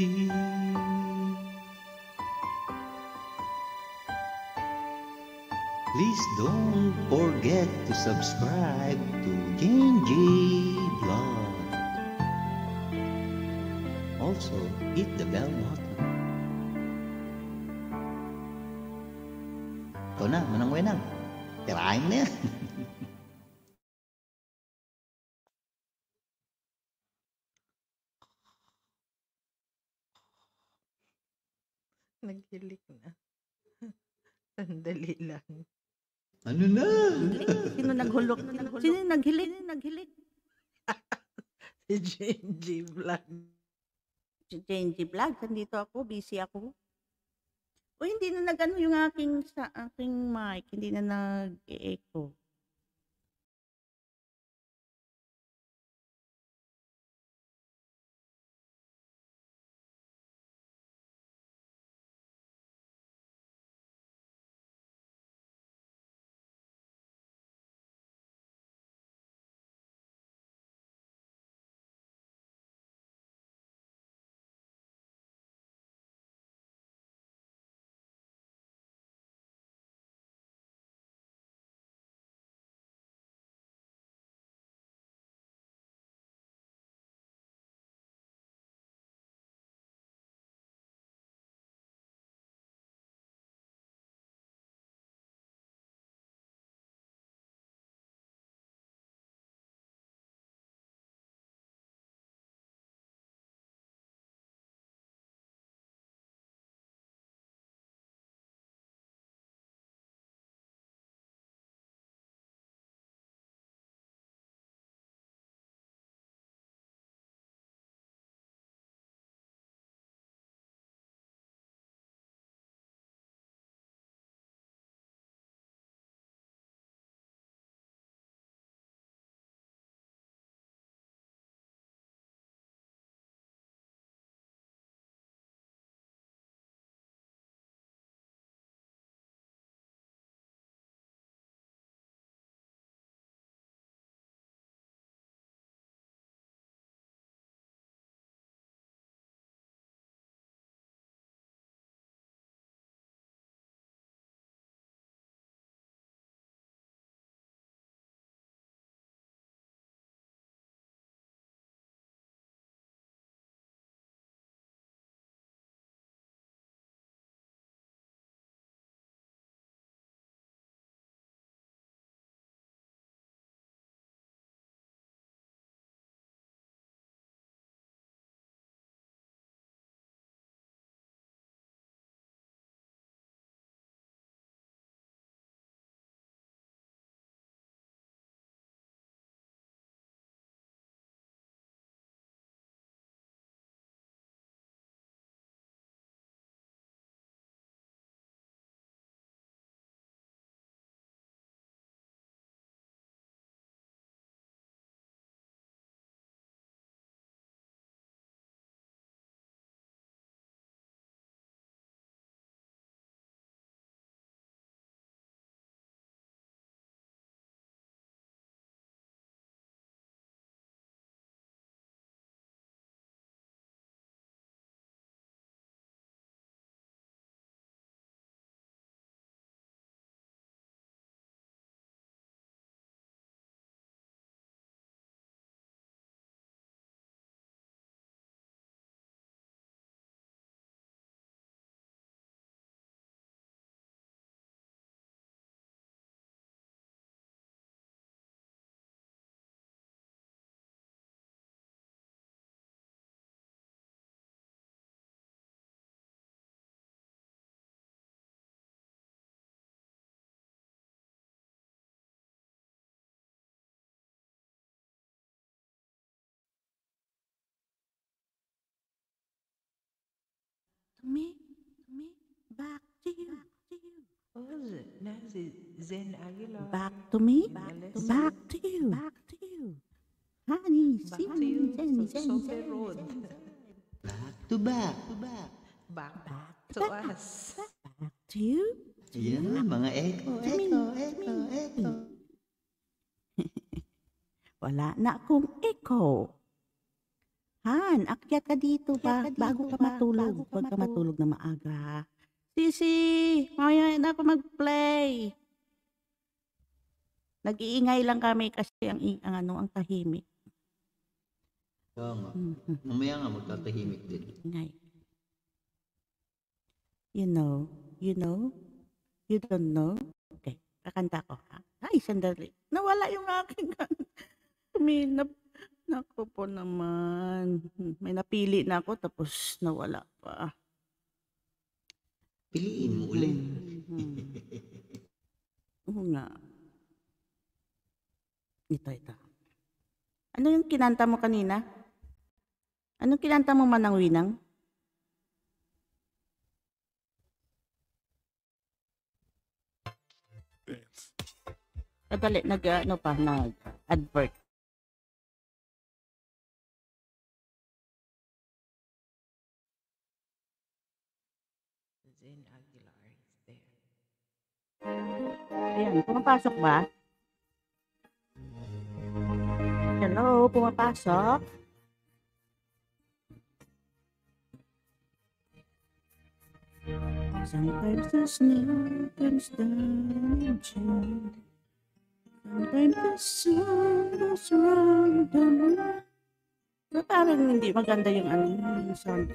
Kanta Please don't forget to subscribe to Genji Vlog. Also, hit the bell button. Ikaw na, manang wenang. Tirahin mo na yan. Lang. ano na? Sino naghulog? Sino naghilik? Sino naghilik? Si Genji Vlog. Genji Vlog, nandito ako, busy ako. O hindi na nag-ano yung aking sa aking mic, hindi na nag-echo. To me, to me, back to you, to you. Oh, Z- na si Zen Aguilar. Back to me, back Back to, to back to you, back to you. Honey, Back see to you Zen, sa Zen, Sobe Zen, Road. Back to back, to back. Back Back to us. back to you. Yan, mga echo, echo, echo, echo. Wala na akong echo. Han, akyat ka dito ba? bago ka matulog. Huwag ka matulog na maaga. Sisi, mamaya na ako mag-play. Nag-iingay lang kami kasi ang, ang ano, ang tahimik. Kaya nga. Mhm, Mamaya nga magtatahimik din. Ingay. You know, you know, you don't know. Okay, kakanta ko ha. Ay, sandali. Nawala yung aking Minap. Naku po naman. May napili na ako tapos nawala pa. Piliin mo ulit. Oo nga. Ito, ito. Ano yung kinanta mo kanina? Anong kinanta mo manang winang? Kadali, nag, ano pa, nag-advert. Zen Aguilar is there. Ayan, pumapasok ba? Hello, pumapasok? Sometimes the snow comes down in June. Sometimes the sun goes the moon. Pero parang hindi maganda yung ano, yung sound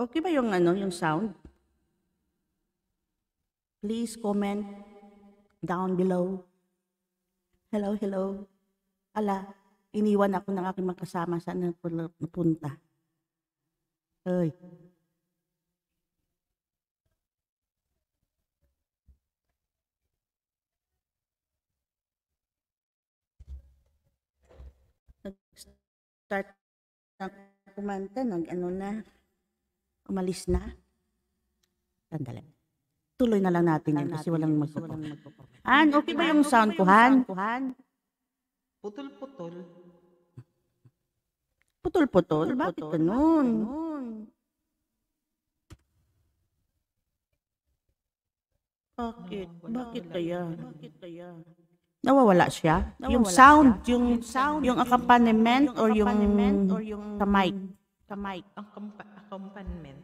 Okay ba yung ano, yung sound? Please comment down below. Hello, hello. Ala, iniwan ako ng aking magkasama saan napunta. Ay. Nag-start na kumanta, nag ano na, umalis na. Sandali. Tuloy na lang natin yan kasi walang magpo Han, okay ba yung sound ko, Han? Putol-putol. Putol-putol? Bakit ganun? Bakit? Bakit kaya? Bakit kaya? Nawawala siya? yung sound, yung sound, yung accompaniment or yung or yung sa mic, sa mic. Ang compa- accompaniment.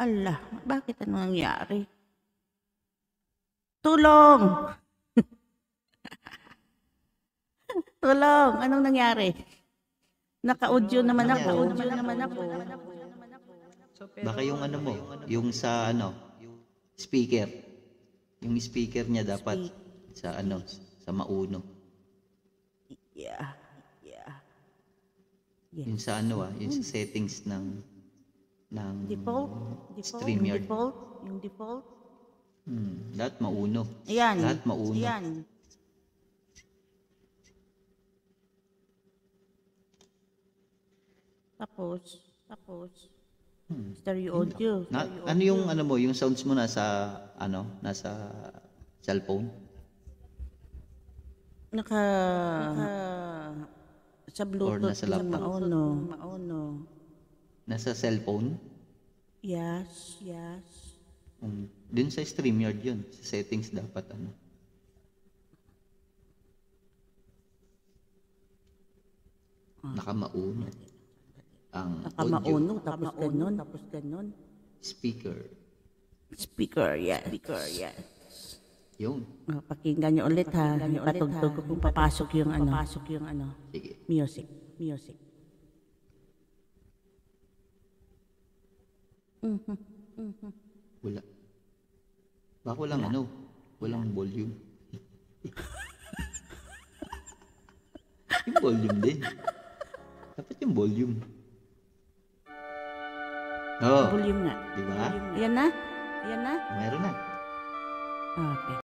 Ala, bakit ano nangyari? Tulong! Tulong! Anong nangyari? Naka-audio naman ako. Nangyari. Audio naman ako. So, pero, Baka yung ano mo, yung sa ano, speaker. Yung speaker niya dapat sa ano, sa mauno. Yeah. Yung sa ano ah, yung sa settings ng ng Default? Default? StreamYard. Yung default? Yung default? Hmm, lahat mauno. Ayan. Lahat mauno. Ayan. Tapos, tapos, Hmm. stereo audio. Na, ano yung ano mo, yung sounds mo nasa ano, nasa cellphone? Naka, naka sa Bluetooth. nasa laptop? Mauno. Mauno. Nasa cellphone? Yes, yes. Um, dun sa StreamYard yun. Sa settings dapat ano. Nakamauno. Ang Naka audio. tapos ganun. Tapos ganun. Speaker. Speaker, yes. Speaker, yes. Yun. Oh, pakinggan niyo ulit ha. Ipatugtog ko kung papasok yung ano. Papasok yung ano. Sige. Music. Music. Wala. Baka walang ano, walang volume. yung volume din. Dapat yung volume. Oo, Volume nga. di ba? Yan na? Yan na? Meron na. Okay.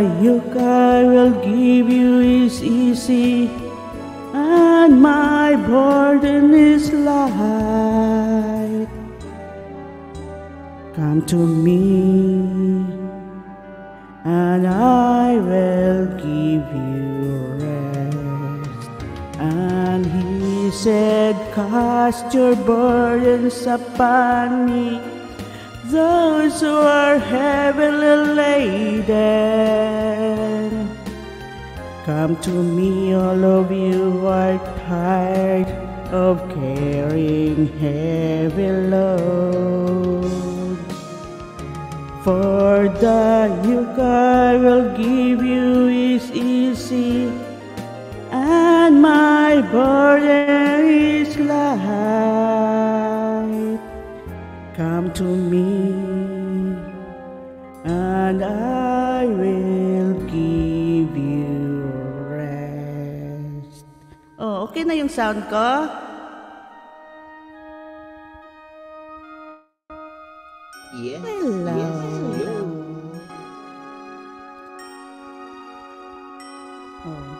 Yoke I will give you is easy, and my burden is light. Come to me, and I will give you rest. And he said, Cast your burdens upon me, those who are heavily laden. Come to me, all of you who are tired of carrying heavy loads. For the yoke I will give you is easy, and my burden is light. Come to me, okay na yung sound ko? Yes. Hello. Yes. Hello. Oh.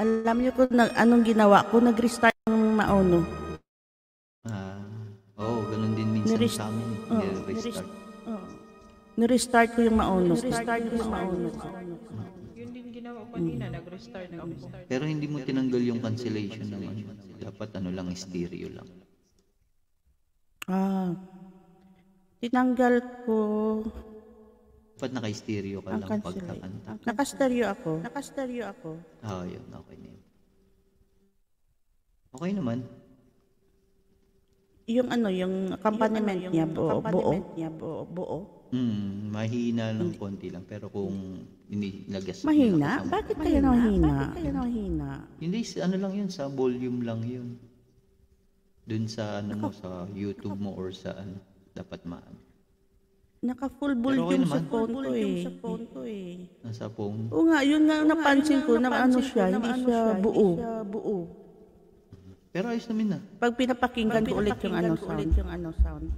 Alam niyo kung nag, anong ginawa ko? Nag-restart ng mauno. Ah, oh, ganun din minsan Nirest- sa amin. Oh, Nire-restart. Oh. Nirestart ko yung mauno. Nirestart ko yung mauno. Yun din ginawa ko kanina, nag-restart ako. Pero hindi mo tinanggal yung cancellation naman. Dapat ano lang, stereo lang. Ah. Tinanggal ko. Dapat naka-stereo ka Ang lang pagkakanta. Naka-stereo ako. Naka-stereo ako. Ah, yun. Okay na yun. Okay naman. Yung ano, yung accompaniment niya buo, buo. niya buo, buo. Hmm, mahina lang konti lang. Pero kung inilagas Mahina? Bakit kaya mahina? Bakit kaya mahina? Hindi, sa- ano lang yun, sa volume lang yun. Dun sa, ano mo, sa YouTube mo or sa, ano, dapat maano. Naka full okay volume sa naman. phone ko eh. Sa phone ko eh. Nasa phone. Oo nga, yun nga yung napansin ko na ano siya, hindi siya buo. buo. Pero ayos namin na. Pag pinapakinggan ko ulit yung ano sound, yung ano sound.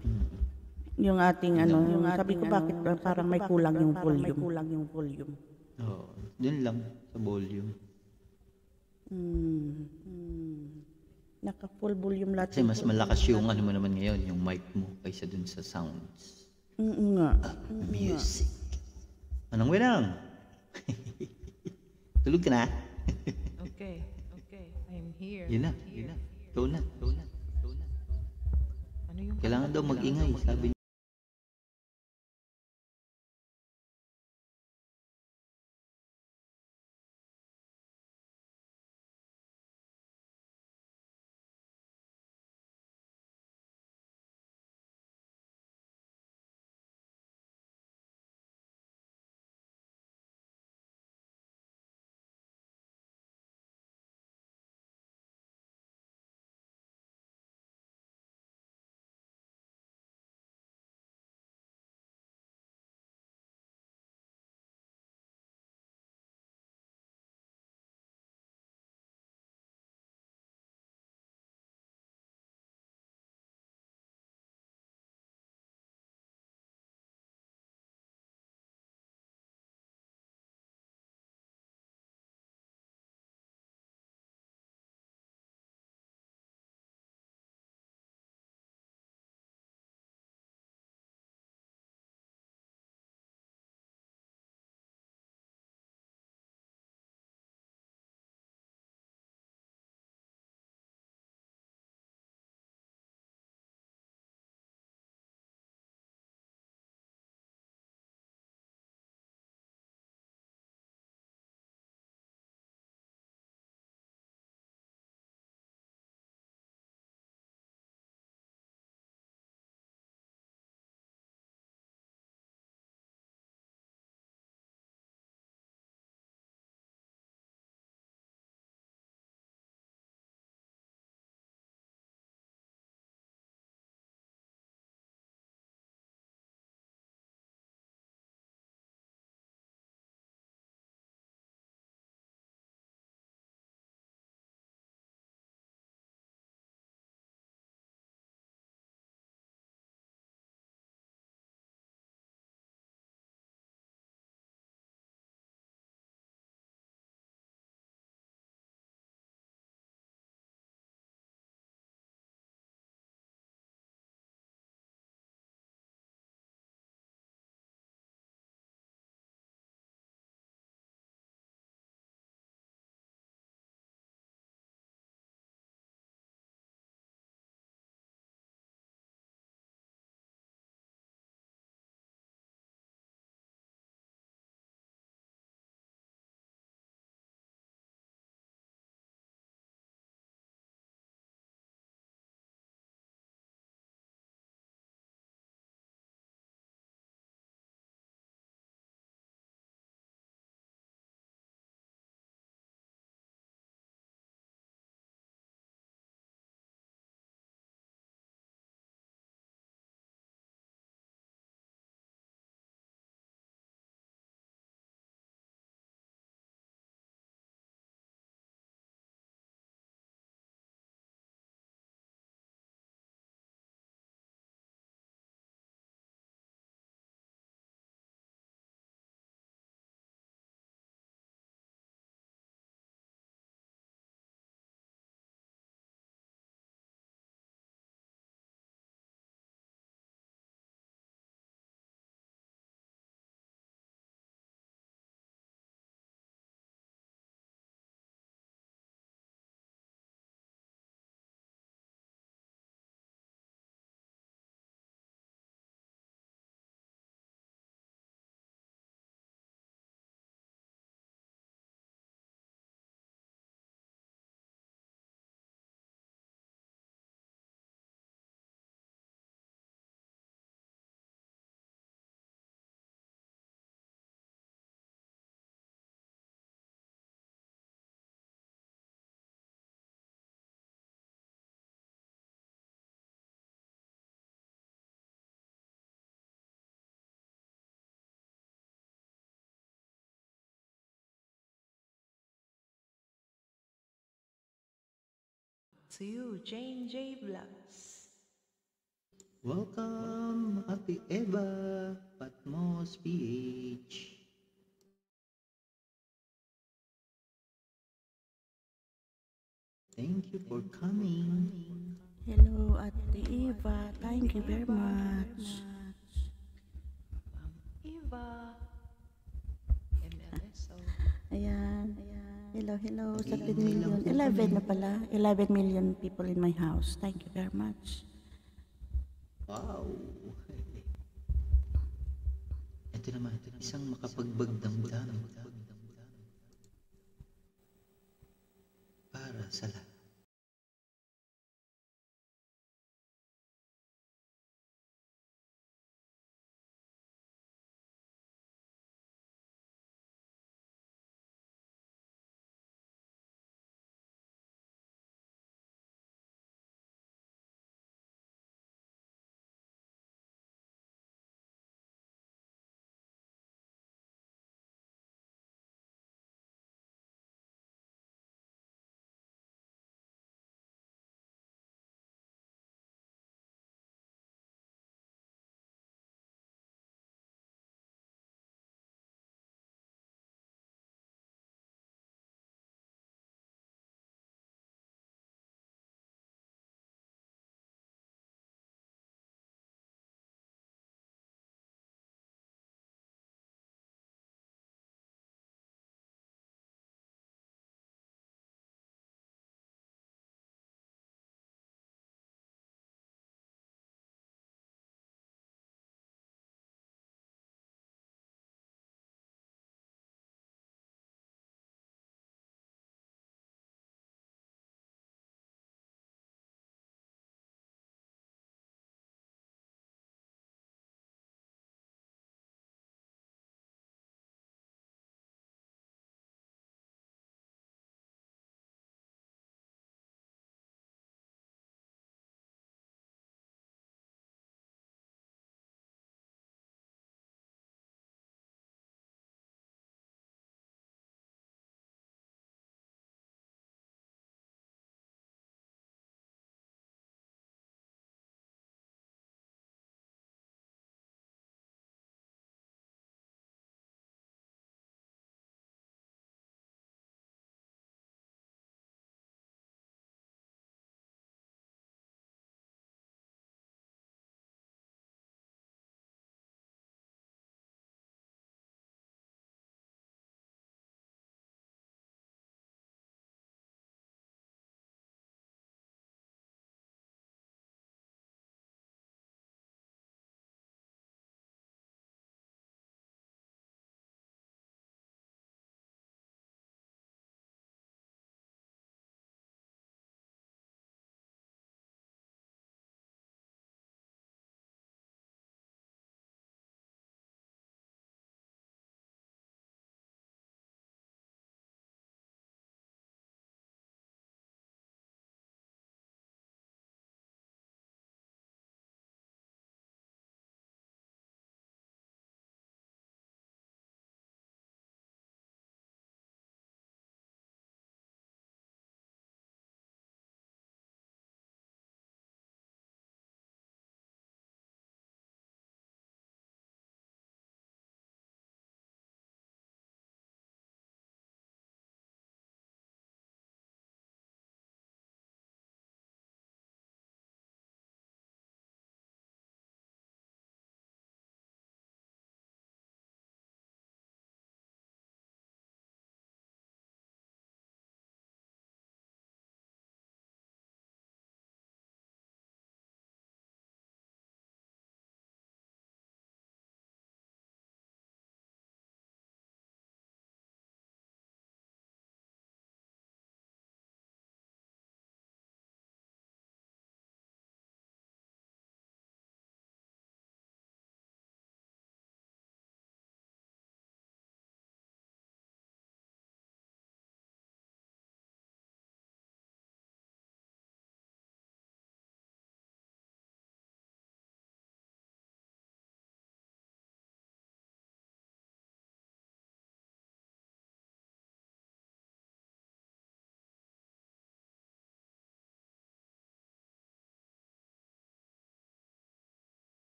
Yung ating ano, yung sabi ko bakit parang may kulang yung volume. May kulang yung volume. Oo, dun lang, sa volume. Hmm. hmm. Naka full volume lahat. Kasi mas malakas yung ano mo naman ngayon, yung mic mo, kaysa dun sa sounds. Oo nga. Music. Anong winang? Tulog ka na? Okay, okay, I'm here. Yun na, yun na. Ikaw na, ikaw na. Ano yung Kailangan daw mag-ingay, sabi to you, Jane J Vlogs. Welcome, Ate Eva, Patmos PH. Thank you for coming. Hello, Ate Eva. Thank you very much. Eva. MLSO. Ayan. Hello, hello. Sa 10 million. 11 na pala. 11 million people in my house. Thank you very much. Wow! Ito naman, isang makapagbagdamdam para sa lahat.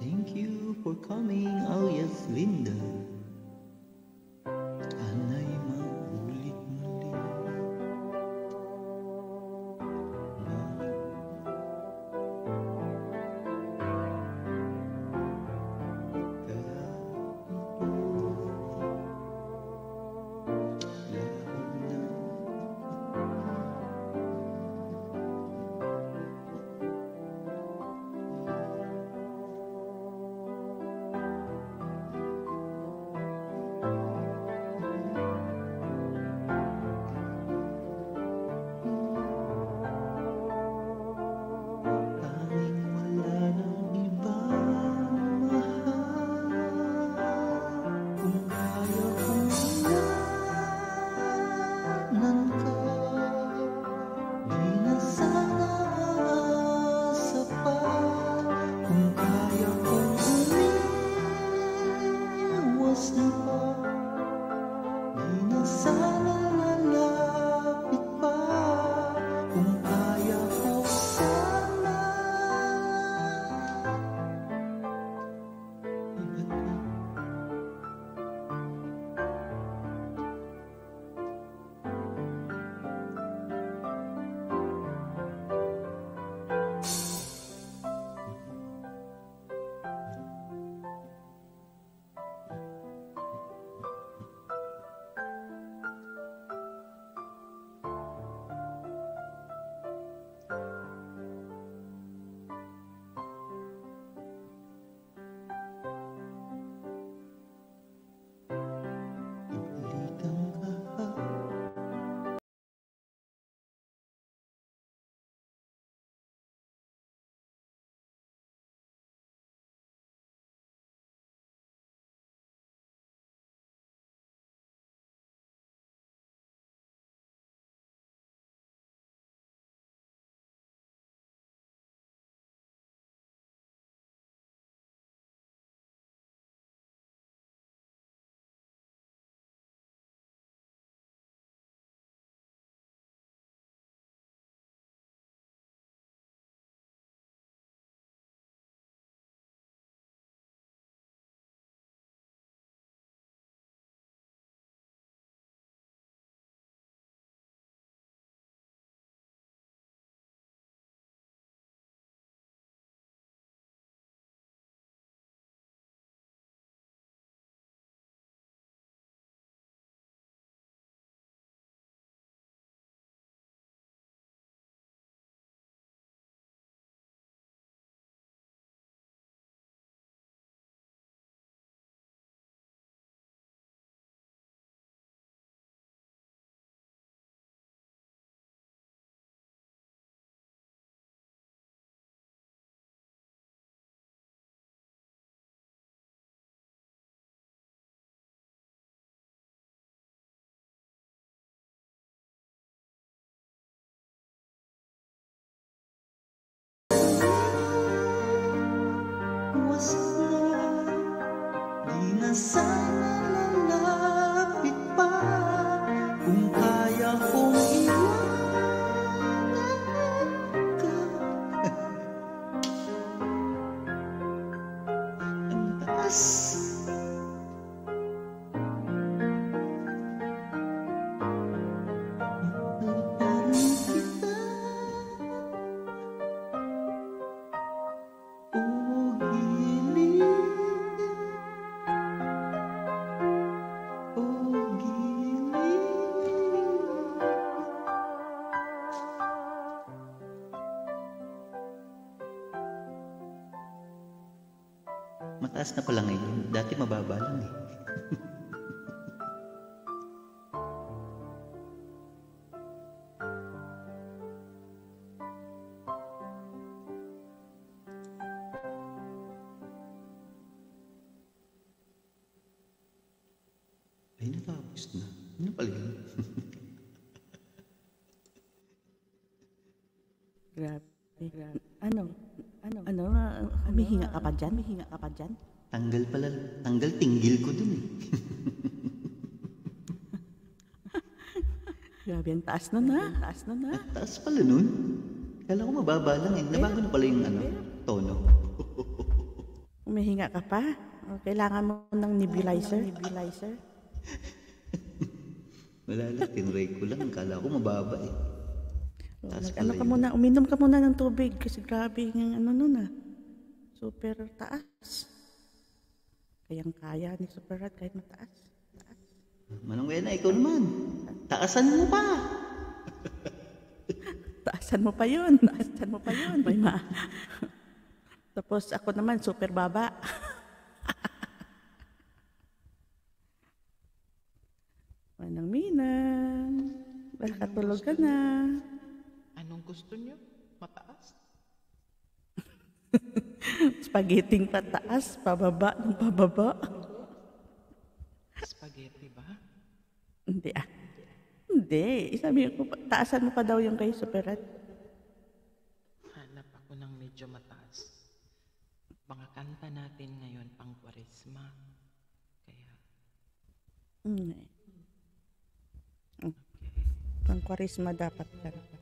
Thank you for coming, oh yes, window. na pala ngayon. Dati mababa lang eh. Ay, natapos na. Ano pala yun? Grabe. Grabe. Ano? Ano? Ano? Humihinga ka pa dyan? Humihinga ka pa dyan? Tanggal pala, tanggal tinggil ko dun eh. Grabe, ang taas na na. Taas na na. Ang taas pala nun. Kala ko mababa lang eh. Nabago na pala yung ano, tono. Umihinga ka pa? O, kailangan mo ng nebulizer? Nebulizer? Wala lang, tinray ko lang. Kala ko mababa eh. Oh, taas ano ka yun. muna, uminom ka muna ng tubig kasi grabe yung ano nun ah. Super taas. Kayang kaya ni Super Rat kahit mataas. Taas. Manang Wena, ikaw naman. Taasan mo pa. Taasan mo pa yun. Taasan mo pa yun. May ma. Tapos ako naman, super baba. Manang Minang. Nakatulog ka na. Anong gusto niyo? Mataas? Spaghetti pataas, pababa, ng pababa. Spaghetti ba? Hindi ah. Hindi. Sabi ko, taasan mo pa daw yung kay Super Rat. Hanap ako ng medyo mataas. Mga kanta natin ngayon pang kwaresma. Kaya, Mm. Pang kwarisma dapat kanta.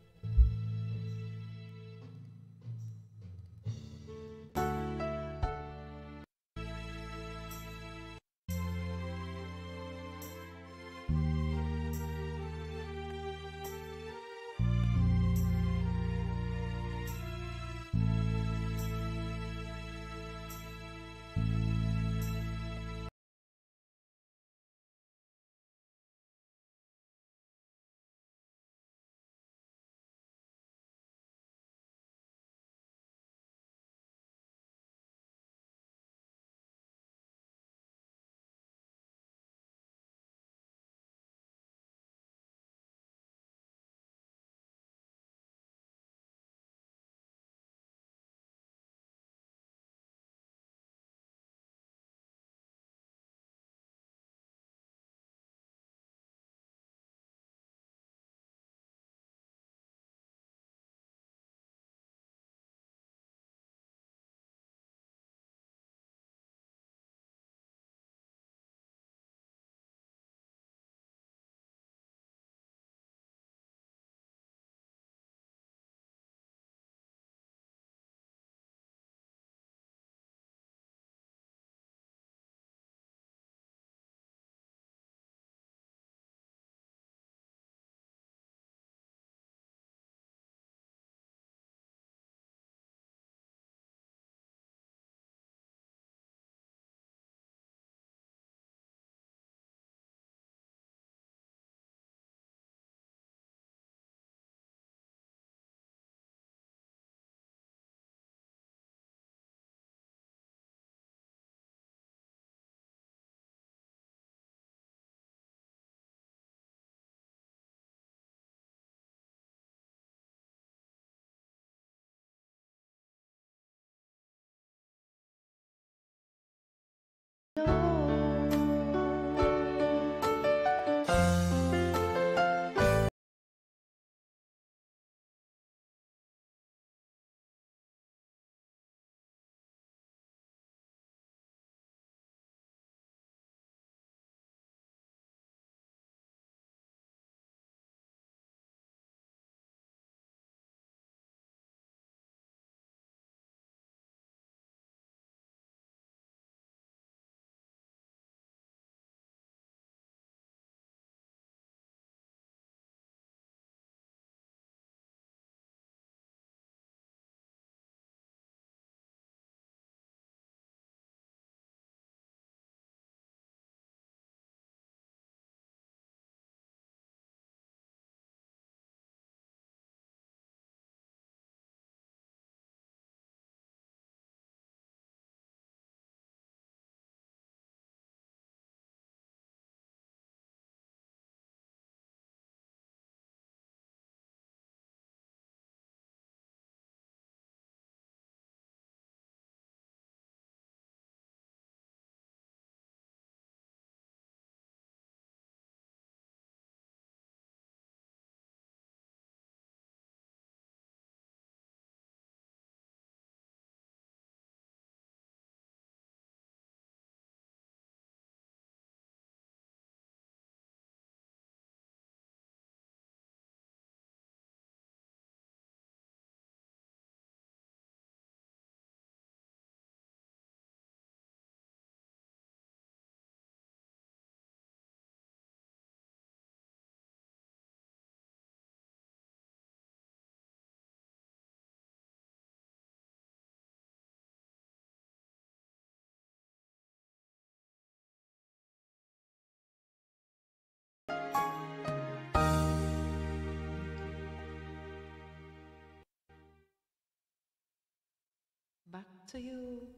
Back to you.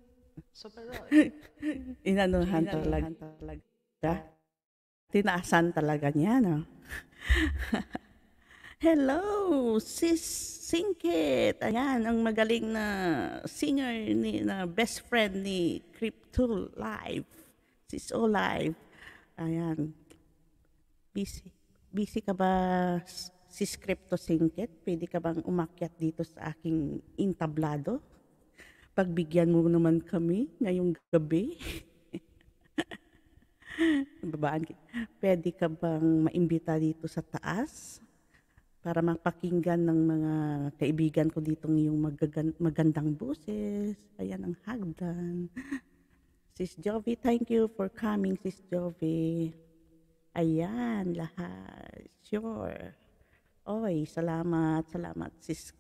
Superol. Inanuhan talaga. talaga. Tinaasan talaga niya, no? Hello, sis Singkit. Ayan, ang magaling na singer ni na best friend ni Crypto Live. Sis O Live. Ayan. Busy. Busy ka ba, sis Crypto Singkit? Pwede ka bang umakyat dito sa aking intablado? Pagbigyan mo naman kami ngayong gabi. Babaan kita. Pwede ka bang maimbita dito sa taas para mapakinggan ng mga kaibigan ko dito yung magagan- magandang boses. Ayan ang hagdan. Sis Jovi, thank you for coming, Sis Jovi. Ayan, lahat. Sure. Oy, salamat, salamat, Sis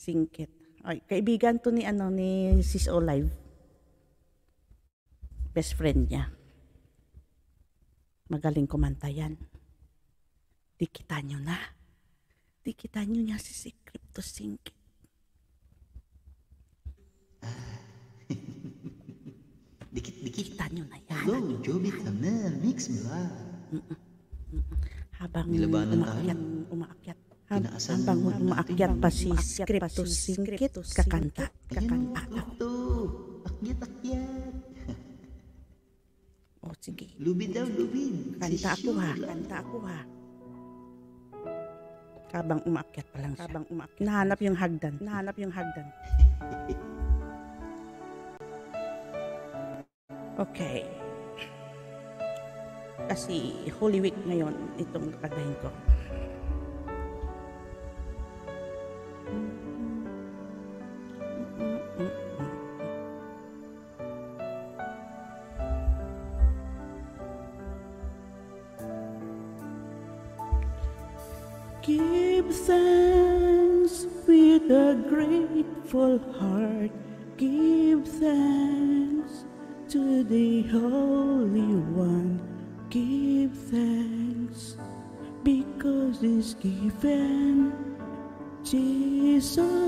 Singkit. Ay, kaibigan to ni ano ni Sis Olive. Best friend niya. Magaling kumanta yan. Dikita nyo na. Dikita nyo niya si si Crypto Singkit. Dikit-dikit. Dikita nyo na yan. Hello, Joby Tamel, Mix Vlog. Habang Nilabanan umaakyat, tayo. umaakyat. Habang natin. umaakyat pa si Crypto Singkit, kakanta. Kakanta. ito. Akyat-akyat. O sige. Lubid daw, lubid. Kanta ako ha. Kanta ako ha. Habang umaakyat pa lang siya. Habang umaakyat. Nahanap yung hagdan. Nahanap yung hagdan. Okay. Kasi Holy Week ngayon, itong kagahin ko. Heart. Give thanks to the Holy One. Give thanks because He's given Jesus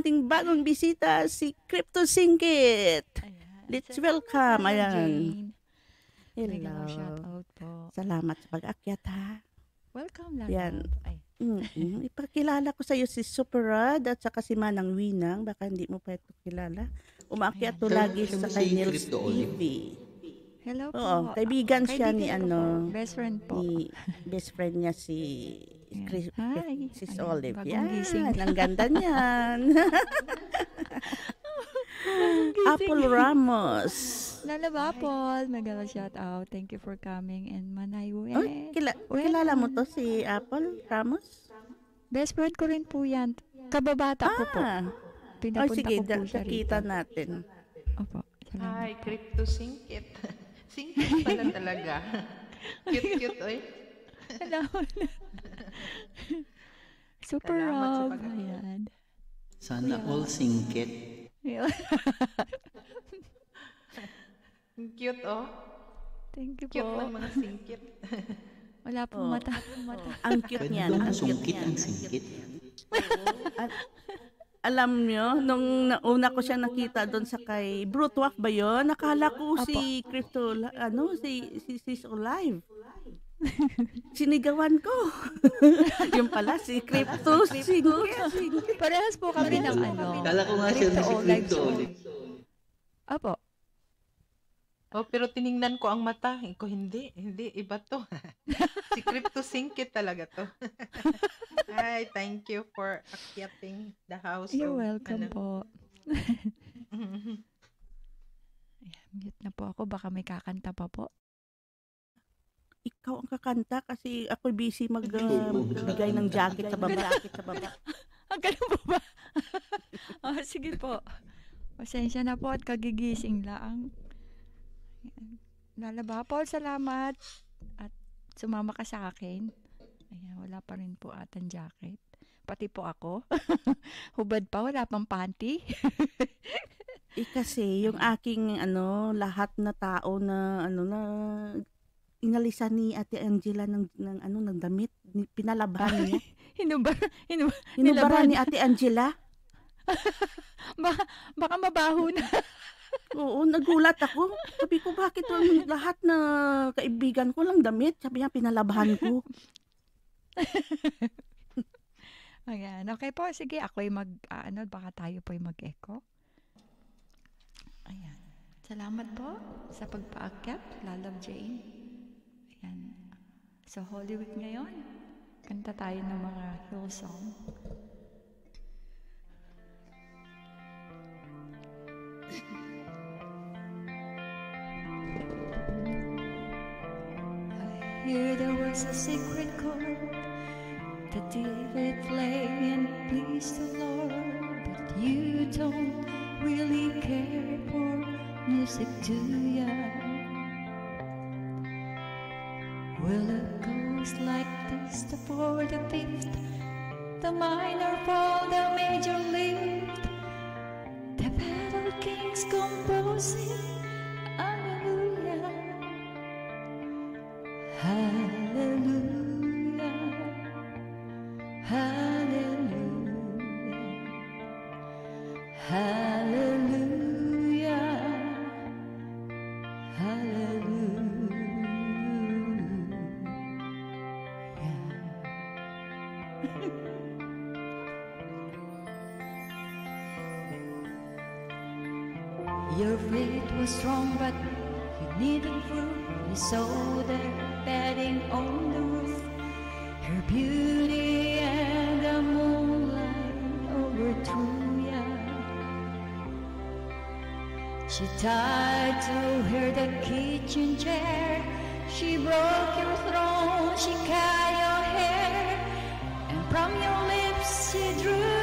ating bagong bisita, si Crypto Singkit. Ayan. Let's So, welcome. Ayan. Hello. Shout Hello. out po. Salamat sa pag-akyat ha. Welcome lang. Yan. Ay, Mm-mm. Ipakilala ko sa iyo si Super Rod at saka si Manang Winang. Baka hindi mo pa ito kilala. Umakyat to lagi sa Olive? TV. Hello po. Oo, kaibigan siya ni ano. Best friend po. Ni best friend niya si. Chris, Hi. Sis Ayan, Olive. Yan, gising. ang ganda niyan. Apple Ramos. Lalaba, Paul. Mega shout out. Thank you for coming. And Manay Ue. Oh, kila- kilala mo to si Apple Ramos? Best friend ko rin po yan. Kababata ko po. Ah, oh, Pinapunta sige, ko po siya nakita rito. natin. Opo. Salamat. Hi, Crypto Singkit. Singkit pala talaga. Cute-cute, oy. Salamat. Super Salamat sa Rob. pag- Ayan. Sana all singkit. Ang Cute, oh. Thank you Cute po. ng mga singkit. Wala pong Oh. mata. mata. Ang cute Pwede niyan. Ang cute masungkit niyan. ang singkit. Alam nyo, nung nauna ko siya nakita doon sa kay Brutwaf ba yun? Nakala ko si Crypto, ano, si, si Sis Olive. Sinigawan ko. yung pala si Crypto Singkit. Parehas po kami ng ano. Kala ko nga siya Crypto si Crypto. Olive. Opo. Oh, pero tiningnan ko ang mata. Eh, Ko hindi, hindi iba to. si Crypto Singkit talaga to. Hi, thank you for akyating the house. You're of, welcome ano. po. Ayan, mute na po ako. Baka may kakanta pa po. Ikaw ang kakanta kasi ako busy magbigay ng jacket sa baba. Jacket sa baba. Ang ganun po ba? oh, sige po. Pasensya na po at kagigising lang. Ayan. Lalaba, Paul, salamat. At sumama ka sa akin. Ayan, wala pa rin po atan jacket. Pati po ako. Hubad pa, wala pang panty. Eh kasi yung aking ano lahat na tao na ano na inalisan ni Ate Angela ng, ng ano ng damit, pinalabahan niya. Hinubar, hinubar. Inubara Nilaban. ni Ate Angela. Baka, baka mabaho na. Oo, nagulat ako. Sabi ko, bakit ang lahat na kaibigan ko lang damit? Sabi niya, pinalabahan ko. Ayan. Okay po, sige. Ako'y mag, ah, ano, baka tayo po'y mag-echo. Ayan. Salamat po sa pagpaakyat, Lalab Jane. Ayan. So, Holy Week ngayon, kanta tayo ng mga hill song. Hear there was a secret chord that David play and please the Lord, but you don't really care for music, do ya? Well, it goes like this: the fourth, the fifth, the minor fall, the major lift, the battle kings composing. は。Tied to her the kitchen chair. She broke your throne, she cut your hair, and from your lips she drew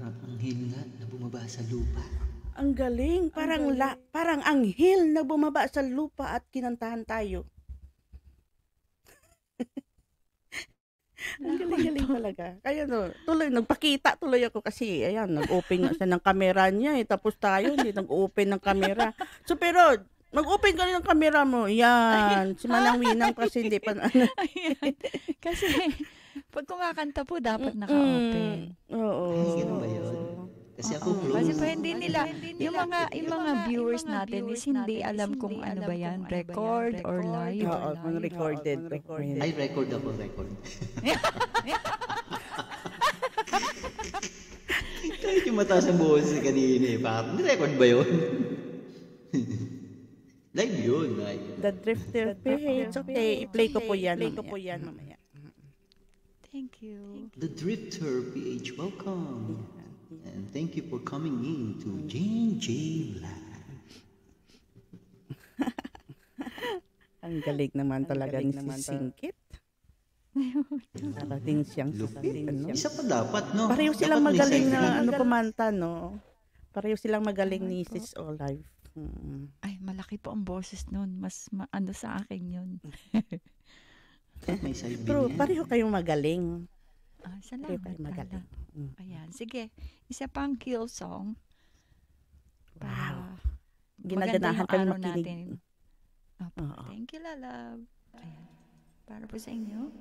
Parang anghel nga na bumaba sa lupa. Ang galing, parang la, parang anghel na bumaba sa lupa at kinantahan tayo. Ang galing-galing talaga. Kaya no, tuloy, nagpakita tuloy ako kasi, ayan, nag-open nga siya ng camera niya eh. Tapos tayo, hindi nag-open ng camera. So, pero, nag-open ka rin ng camera mo. Yan. Si Manang Winang kasi hindi pa. Ayan. Kasi, pag kumakanta po, dapat naka-open. Mm, oo. Ay, ganun ba yun? Kasi ako close. Kasi pa hindi nila, yung mga, yung mga viewers natin is hindi alam kung ano ba yan, record or live. Oo, kung recorded. recorded. Ay, record ako, record. Kahit yung mataas ang boses kanina eh. Parang, record ba yun? live yun, live. The Drifter page. Okay, i-play ko po yan. I-play ko po yan mamaya. Thank you. The Drifter PH, welcome. And thank you for coming in to Jane J. Black. Ang galing naman talaga ni si Singkit. Parating siyang Lupit. ano. Isa pa dapat, no? Pareho silang Dapat magaling na ano kumanta, no? Pareho silang magaling ni Sis Olive. Mm. Ay, malaki po ang boses nun. Mas maano sa akin yun. May side Pero yan. pareho kayong magaling. Ah, Pareho salamat. kayong magaling. Mm. Ayan, sige. Isa pang kill song. Wow. Para Ginaganahan maganda kami makinig. natin. Opo. Oo. Thank you, Lalab. Ayan. Para po sa inyo.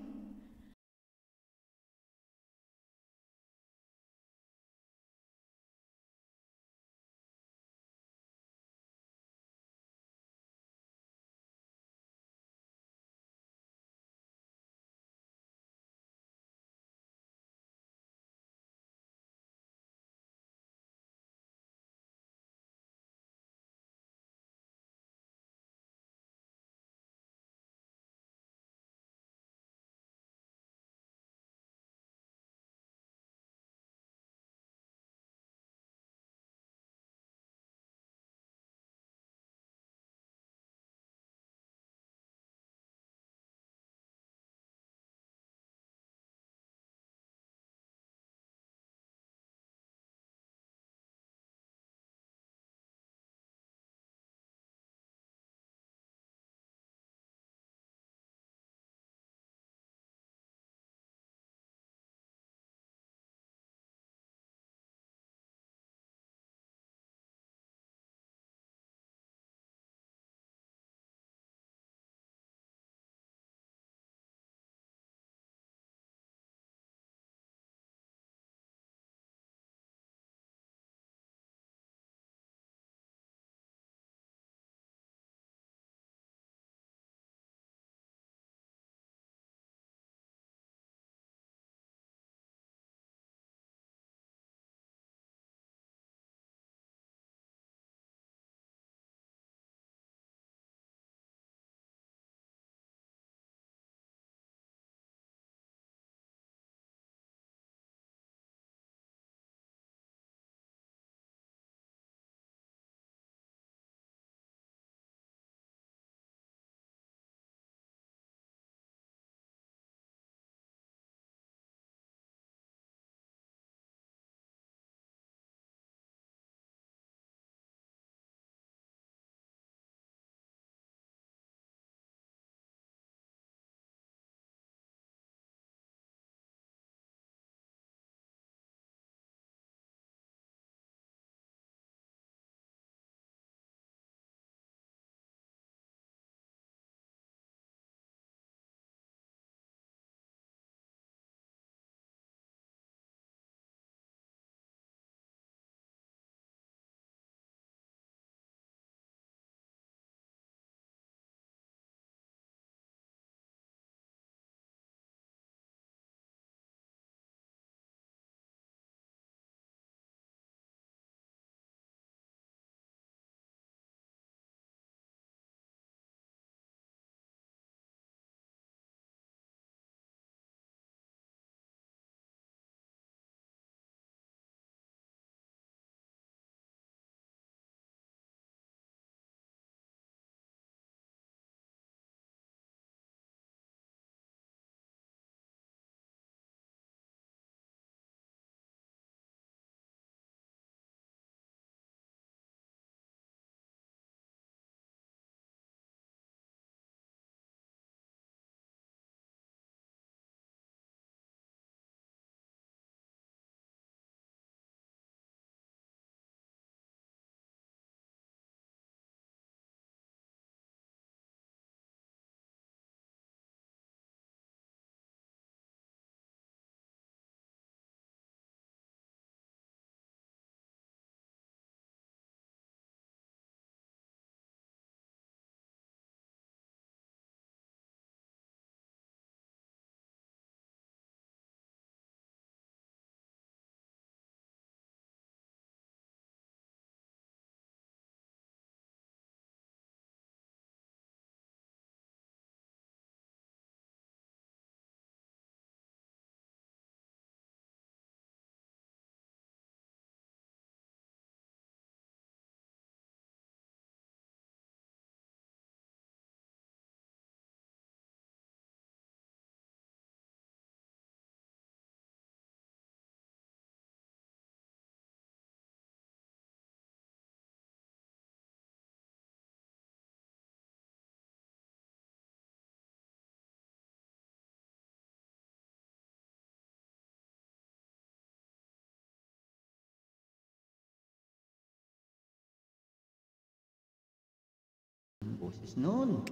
Noon,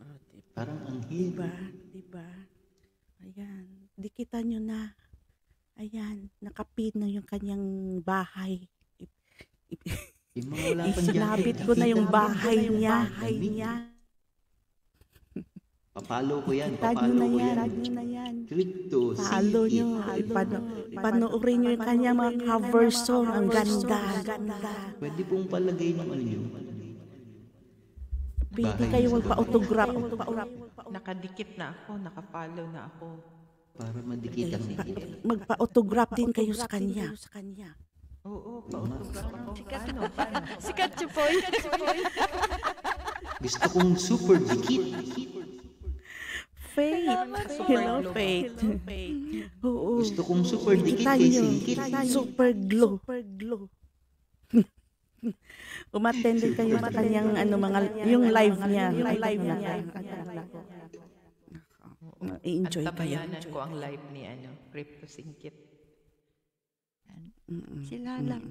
Oh, diba? parang ang Diba? Diba? Ayan. Dikitan nyo na. Ayan. Nakapin na yung kanyang bahay. Isinabit ko na yung bahay niya. Bahay niya. Papalo ko yan, Kita papalo ko yan. Nyo na yan. Crypto, Palo Singkit. nyo. Ipano, panoorin nyo yung kanyang mga cover song. Ang ganda. Ganda. Pwede pong palagay ng ano nyo. Pwede Bahay kayo sa magpa-autograph. Nakadikit na ako, nakafollow na ako. Para madikitan Pa- nila. Magpa-autograph din kayo sa kanya. Oo, pa-autograph ako. Paano? Paano? Sikat Chupoy. Gusto kong super dikit. Faith. Hello, glow ba? Faith. Oo. Gusto kong super dikit kay. Singkit. Super glow. Super glow. Umattend din kayo sa kanyang ano mga yung live niya. Yung live niya. I-enjoy kayo. Antabayanan ko ang live ni ano, Crypto Singkit. Si Lalab.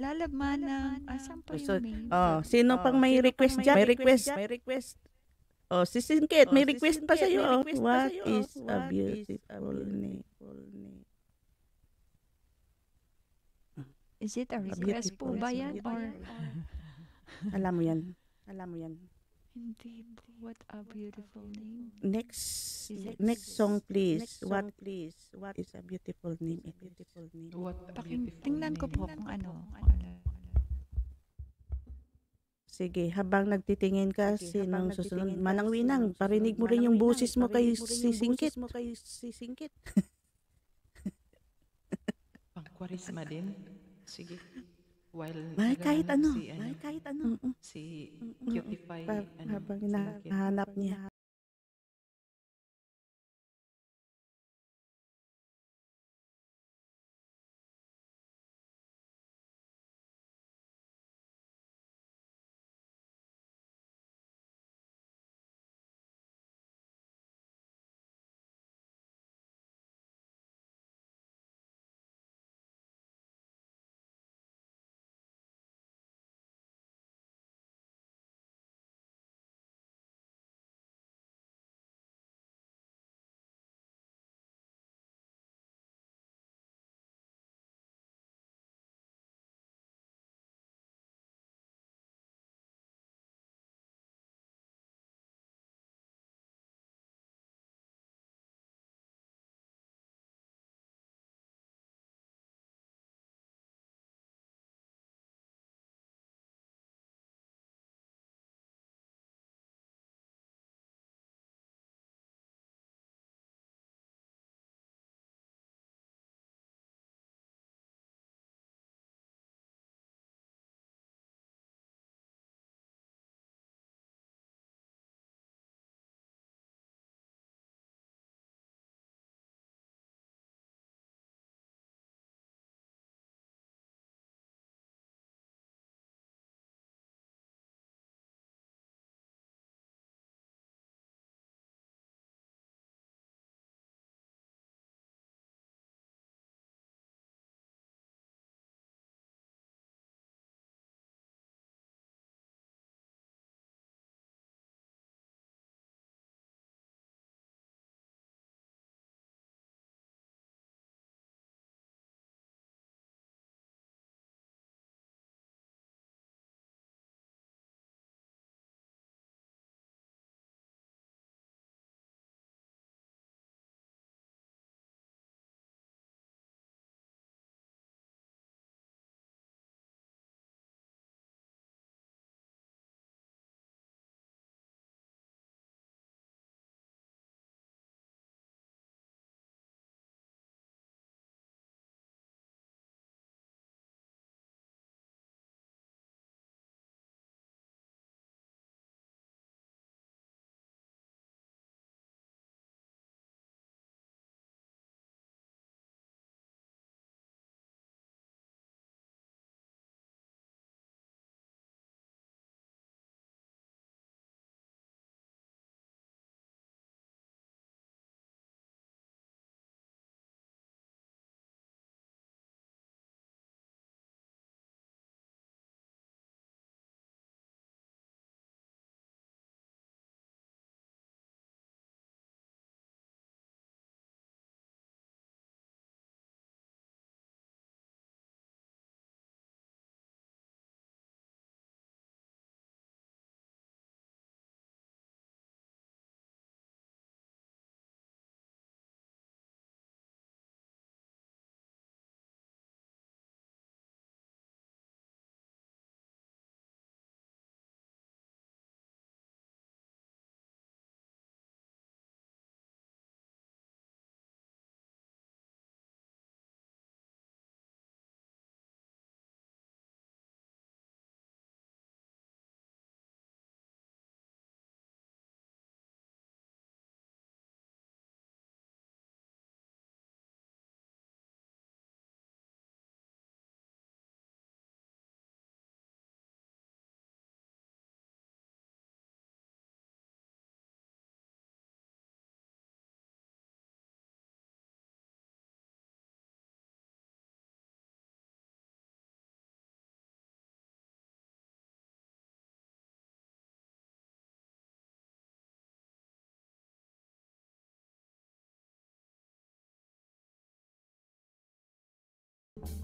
Lalab Manang. Asan po So, yung main? oh, sino pang may request dyan? May request. May request. Oh, si Singkit, may request pa sa'yo. Oh. What is a beautiful name? Is it a request po ba yan? Or Alam mo yan. Alam mo yan. hindi po? What a beautiful name. Next next song please. What please? What is a beautiful name? A beautiful name. What a Paking, beautiful tingnan ko po kung ano. Sige, habang nagtitingin ka, sinong susunod? Manang Winang, parinig mo rin yung busis mo kay si Singkit. mo kay si Singkit. Pang kwarisma din. Sige. While Ay, kahit ano. naghahanap si, Ay, kahit ano. si Cutify, Pa- ano, habang Singkit. hinahanap niya.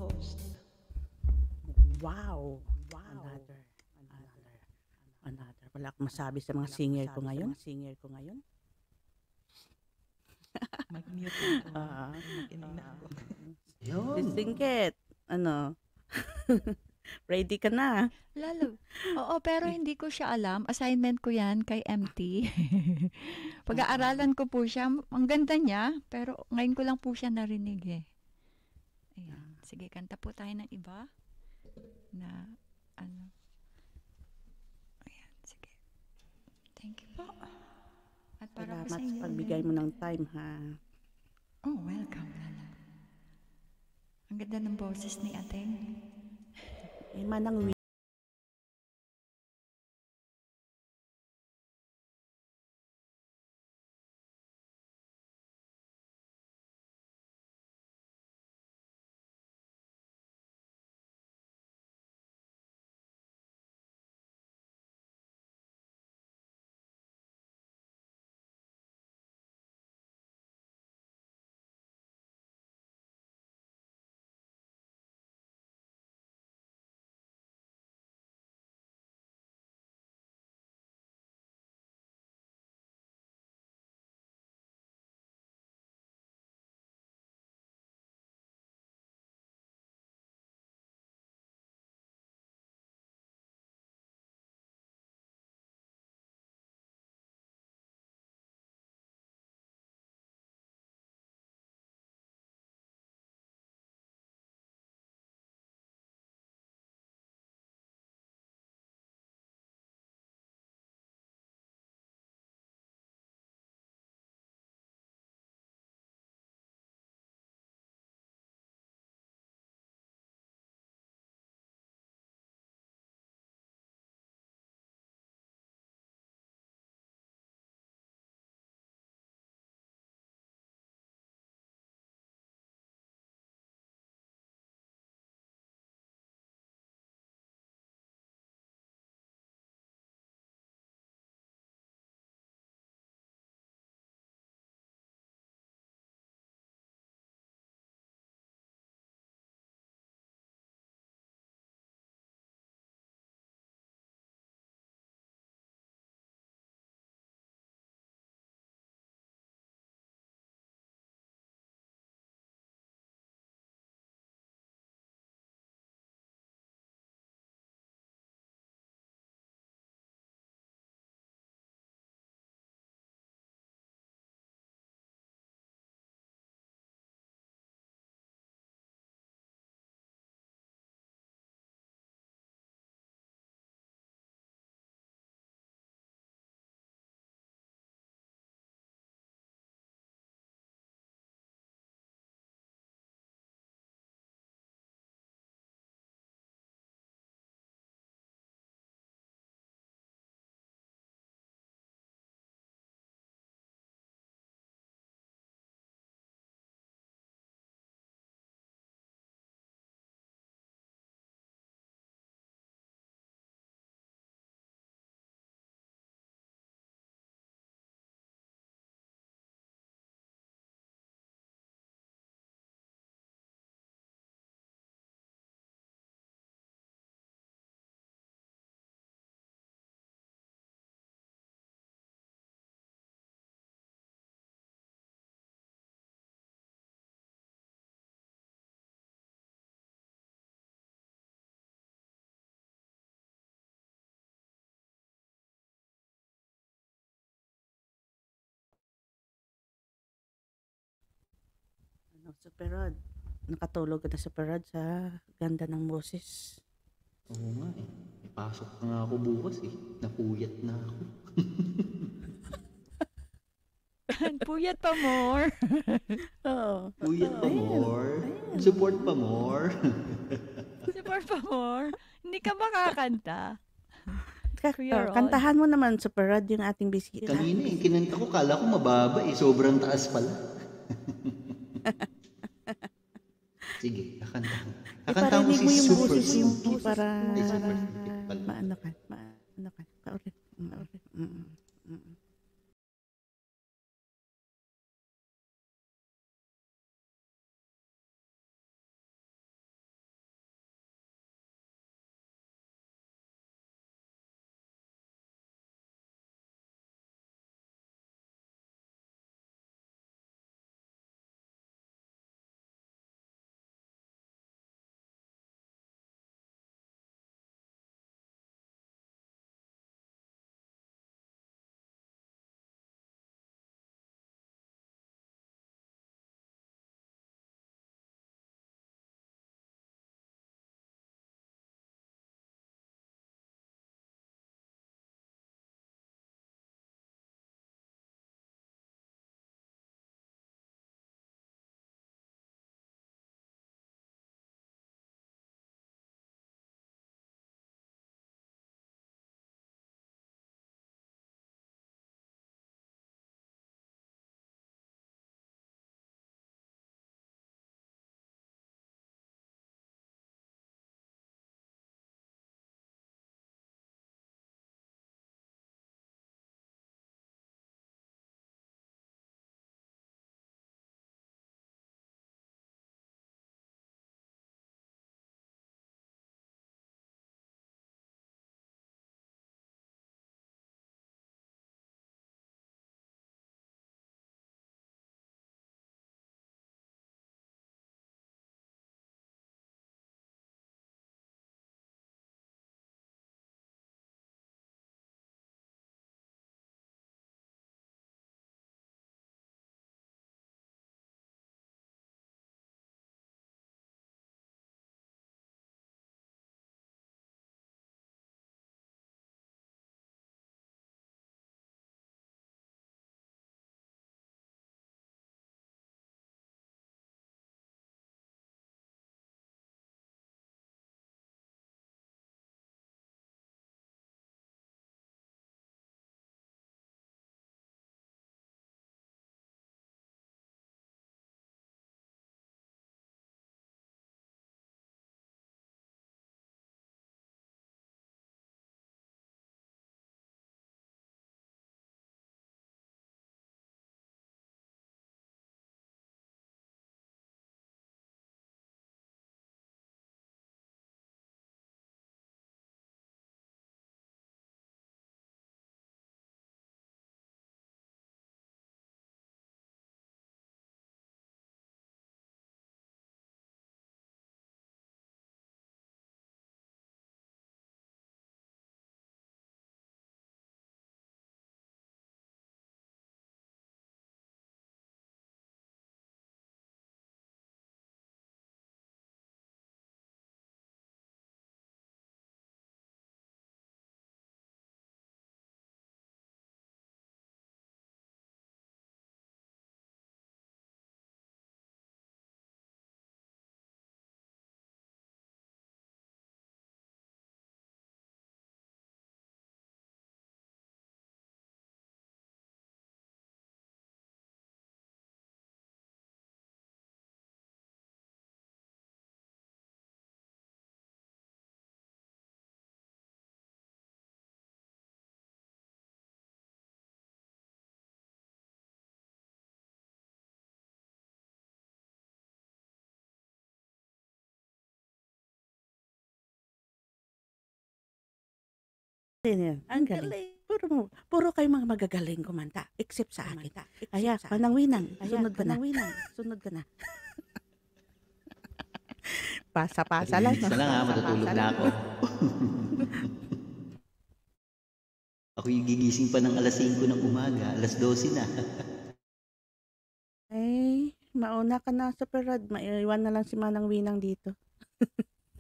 Host. Wow. Wow. Another. Another. Another. Wala akong masabi sa mga singer ko ngayon. Singer ko ngayon. Mag-mute. Ah. Na ako. Yun. Singkit. Ano? Ready ka na? Lalo. Oo, pero hindi ko siya alam. Assignment ko yan kay MT. Pag-aaralan ko po siya. Ang ganda niya, pero ngayon ko lang po siya narinig eh. Ayan. Sige, kanta po tayo ng iba. Na, ano. Ayan, sige. Thank you po. At para po Salamat sa sa inyo. pagbigay mo ng time, ha? Oh, welcome, Lala. Ang ganda ng boses ni Ateng. Eh, manang Ano, Super Rod. Nakatulog ka na Super Rod sa ganda ng boses. Oo nga eh. May pasok pa nga ako bukas eh. Napuyat na ako. Puyat pa more. Oo. Puyat pa more. Support pa more. Support pa more. Hindi ka makakanta. Ka- Kuya oh, Rod. kantahan mo naman Super Rod yung ating bisita. Kanina eh, kinanta ko, kala ko mababa eh. Sobrang taas pala. Sige, kakanta ko. Kakanta ko si mo yung Super boses para Singkit pala. maano ka, Yan, Ang galing. Puro, mo- puro kayo mga magagaling kumanta. Except sa akin. Kaya, panang winang. Sunod ka na. Sunod ka na. Pasa-pasa lang. Isa lang ha, matutulog na ako. ako yung gigising pa ng alas 5 ng umaga, alas 12 na. Ay, mauna ka na sa parad. Maiwan na lang si Manang Winang dito.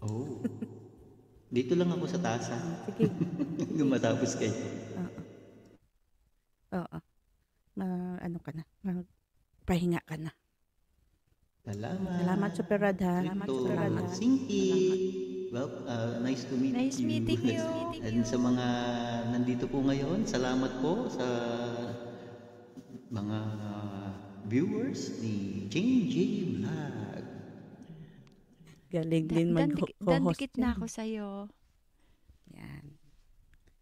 Oh. Dito lang ako sa tasa. Sige. Hanggang matapos kayo. Oo. Ma, ano ka na. Pahinga ka na. Salamat. Salamat sa parad ha. Salamat sa parad ha. Sinky. Well, uh, nice to meet Nice you. meeting you. And sa mga nandito po ngayon, salamat po sa mga viewers ni Jane J. Vlog. Galing Da- din mag-co-host. Dandikit na ako sa'yo. Yan.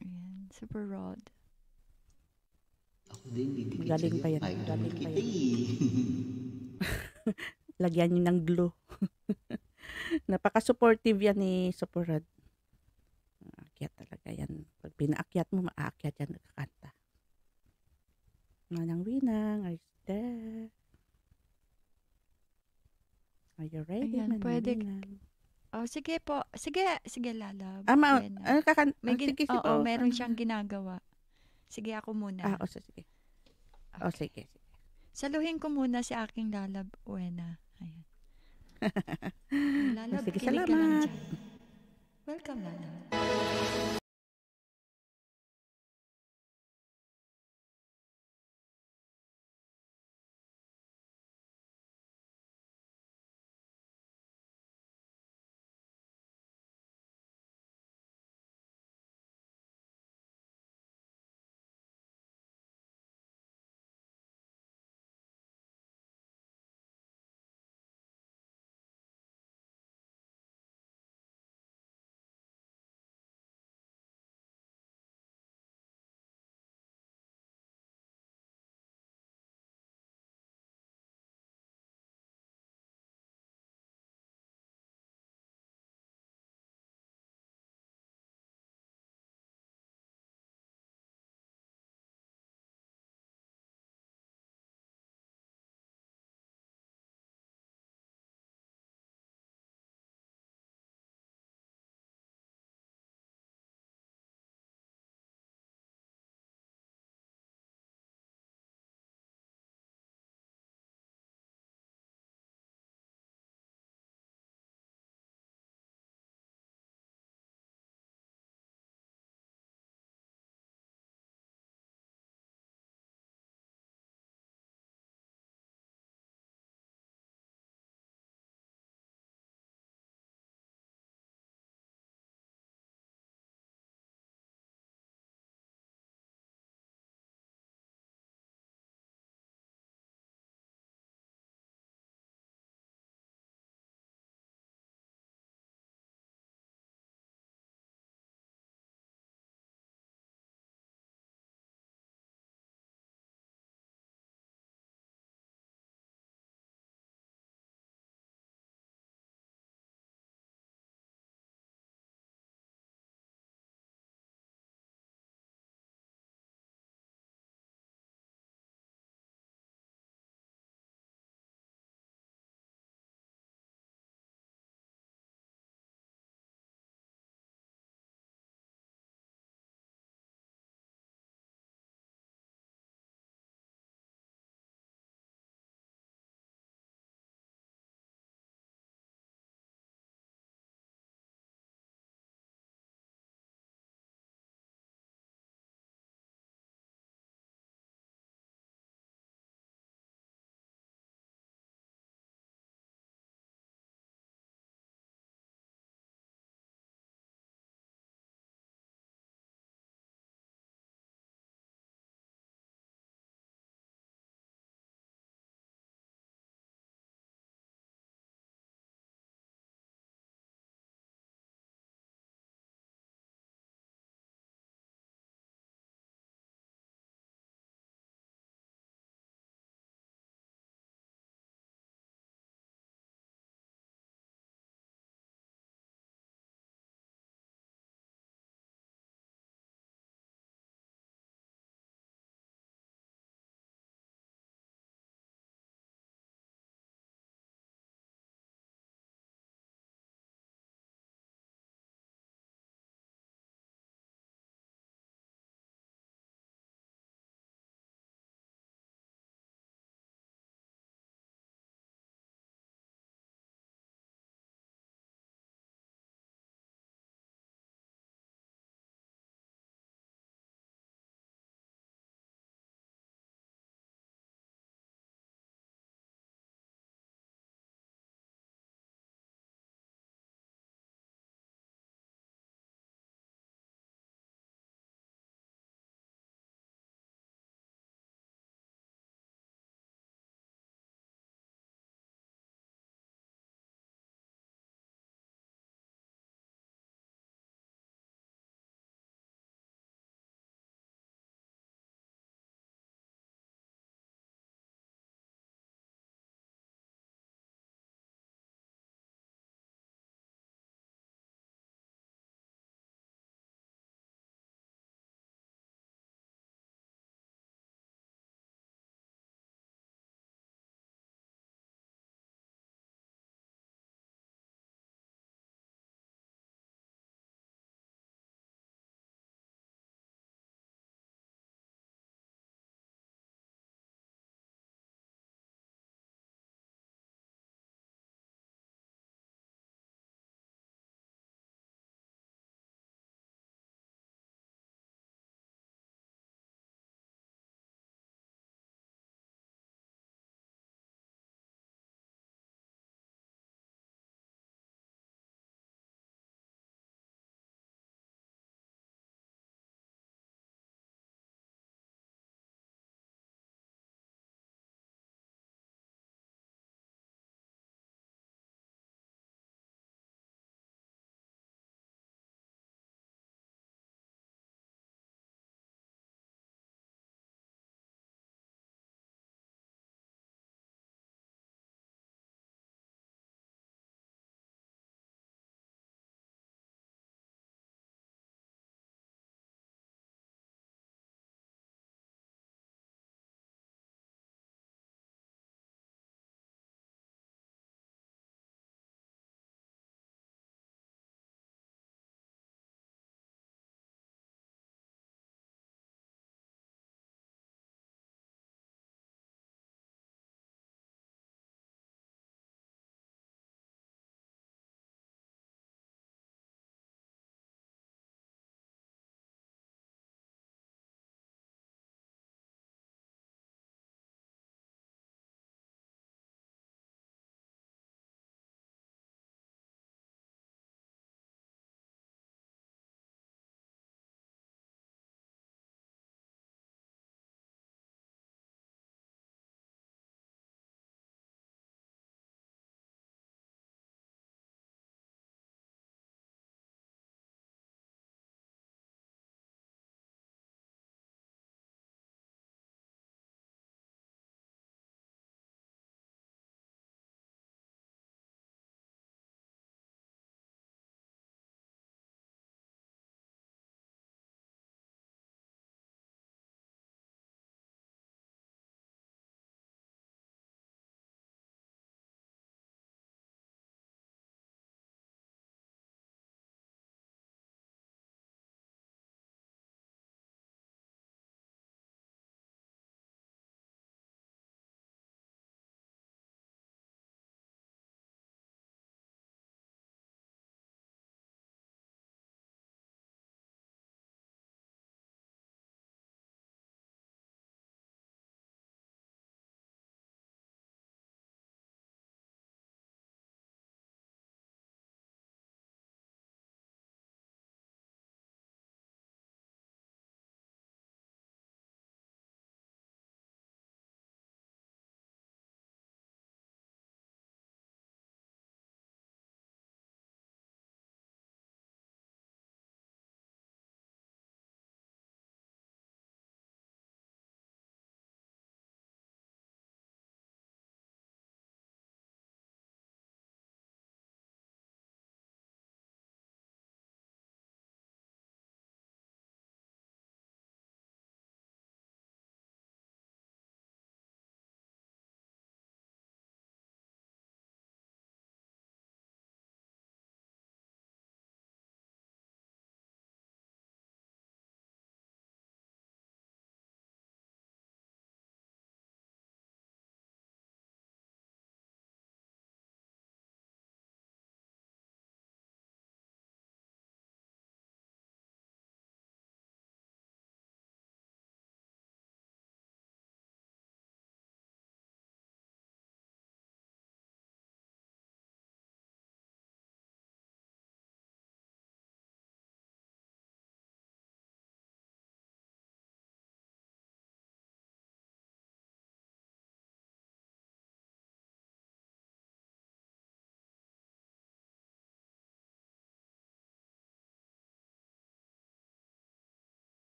Ayan, super rod. Ako din, didikit Galing pa yan. Galing pa yan. eh. Lagyan niyo ng glue. Napaka-supportive yan ni Supurad. Aakyat talaga yan. Pag pinaakyat mo, maakyat yan nagkakanta. Manang Winang, are you there? Are you ready, Ayan, pwede-? Oh, sige po. Sige, sige, lalab. Ah, ma- Buena. ano kakan- May ah, gin- sige, sige, oo, oh, meron ah. siyang ginagawa. Sige, ako muna. Ah, oh, so, sige. Oh, sige, sige. Saluhin ko muna si aking lalab, Uena. Ayan. lalab, Sige, kinig ka lang salamat. dyan. Welcome, lalab.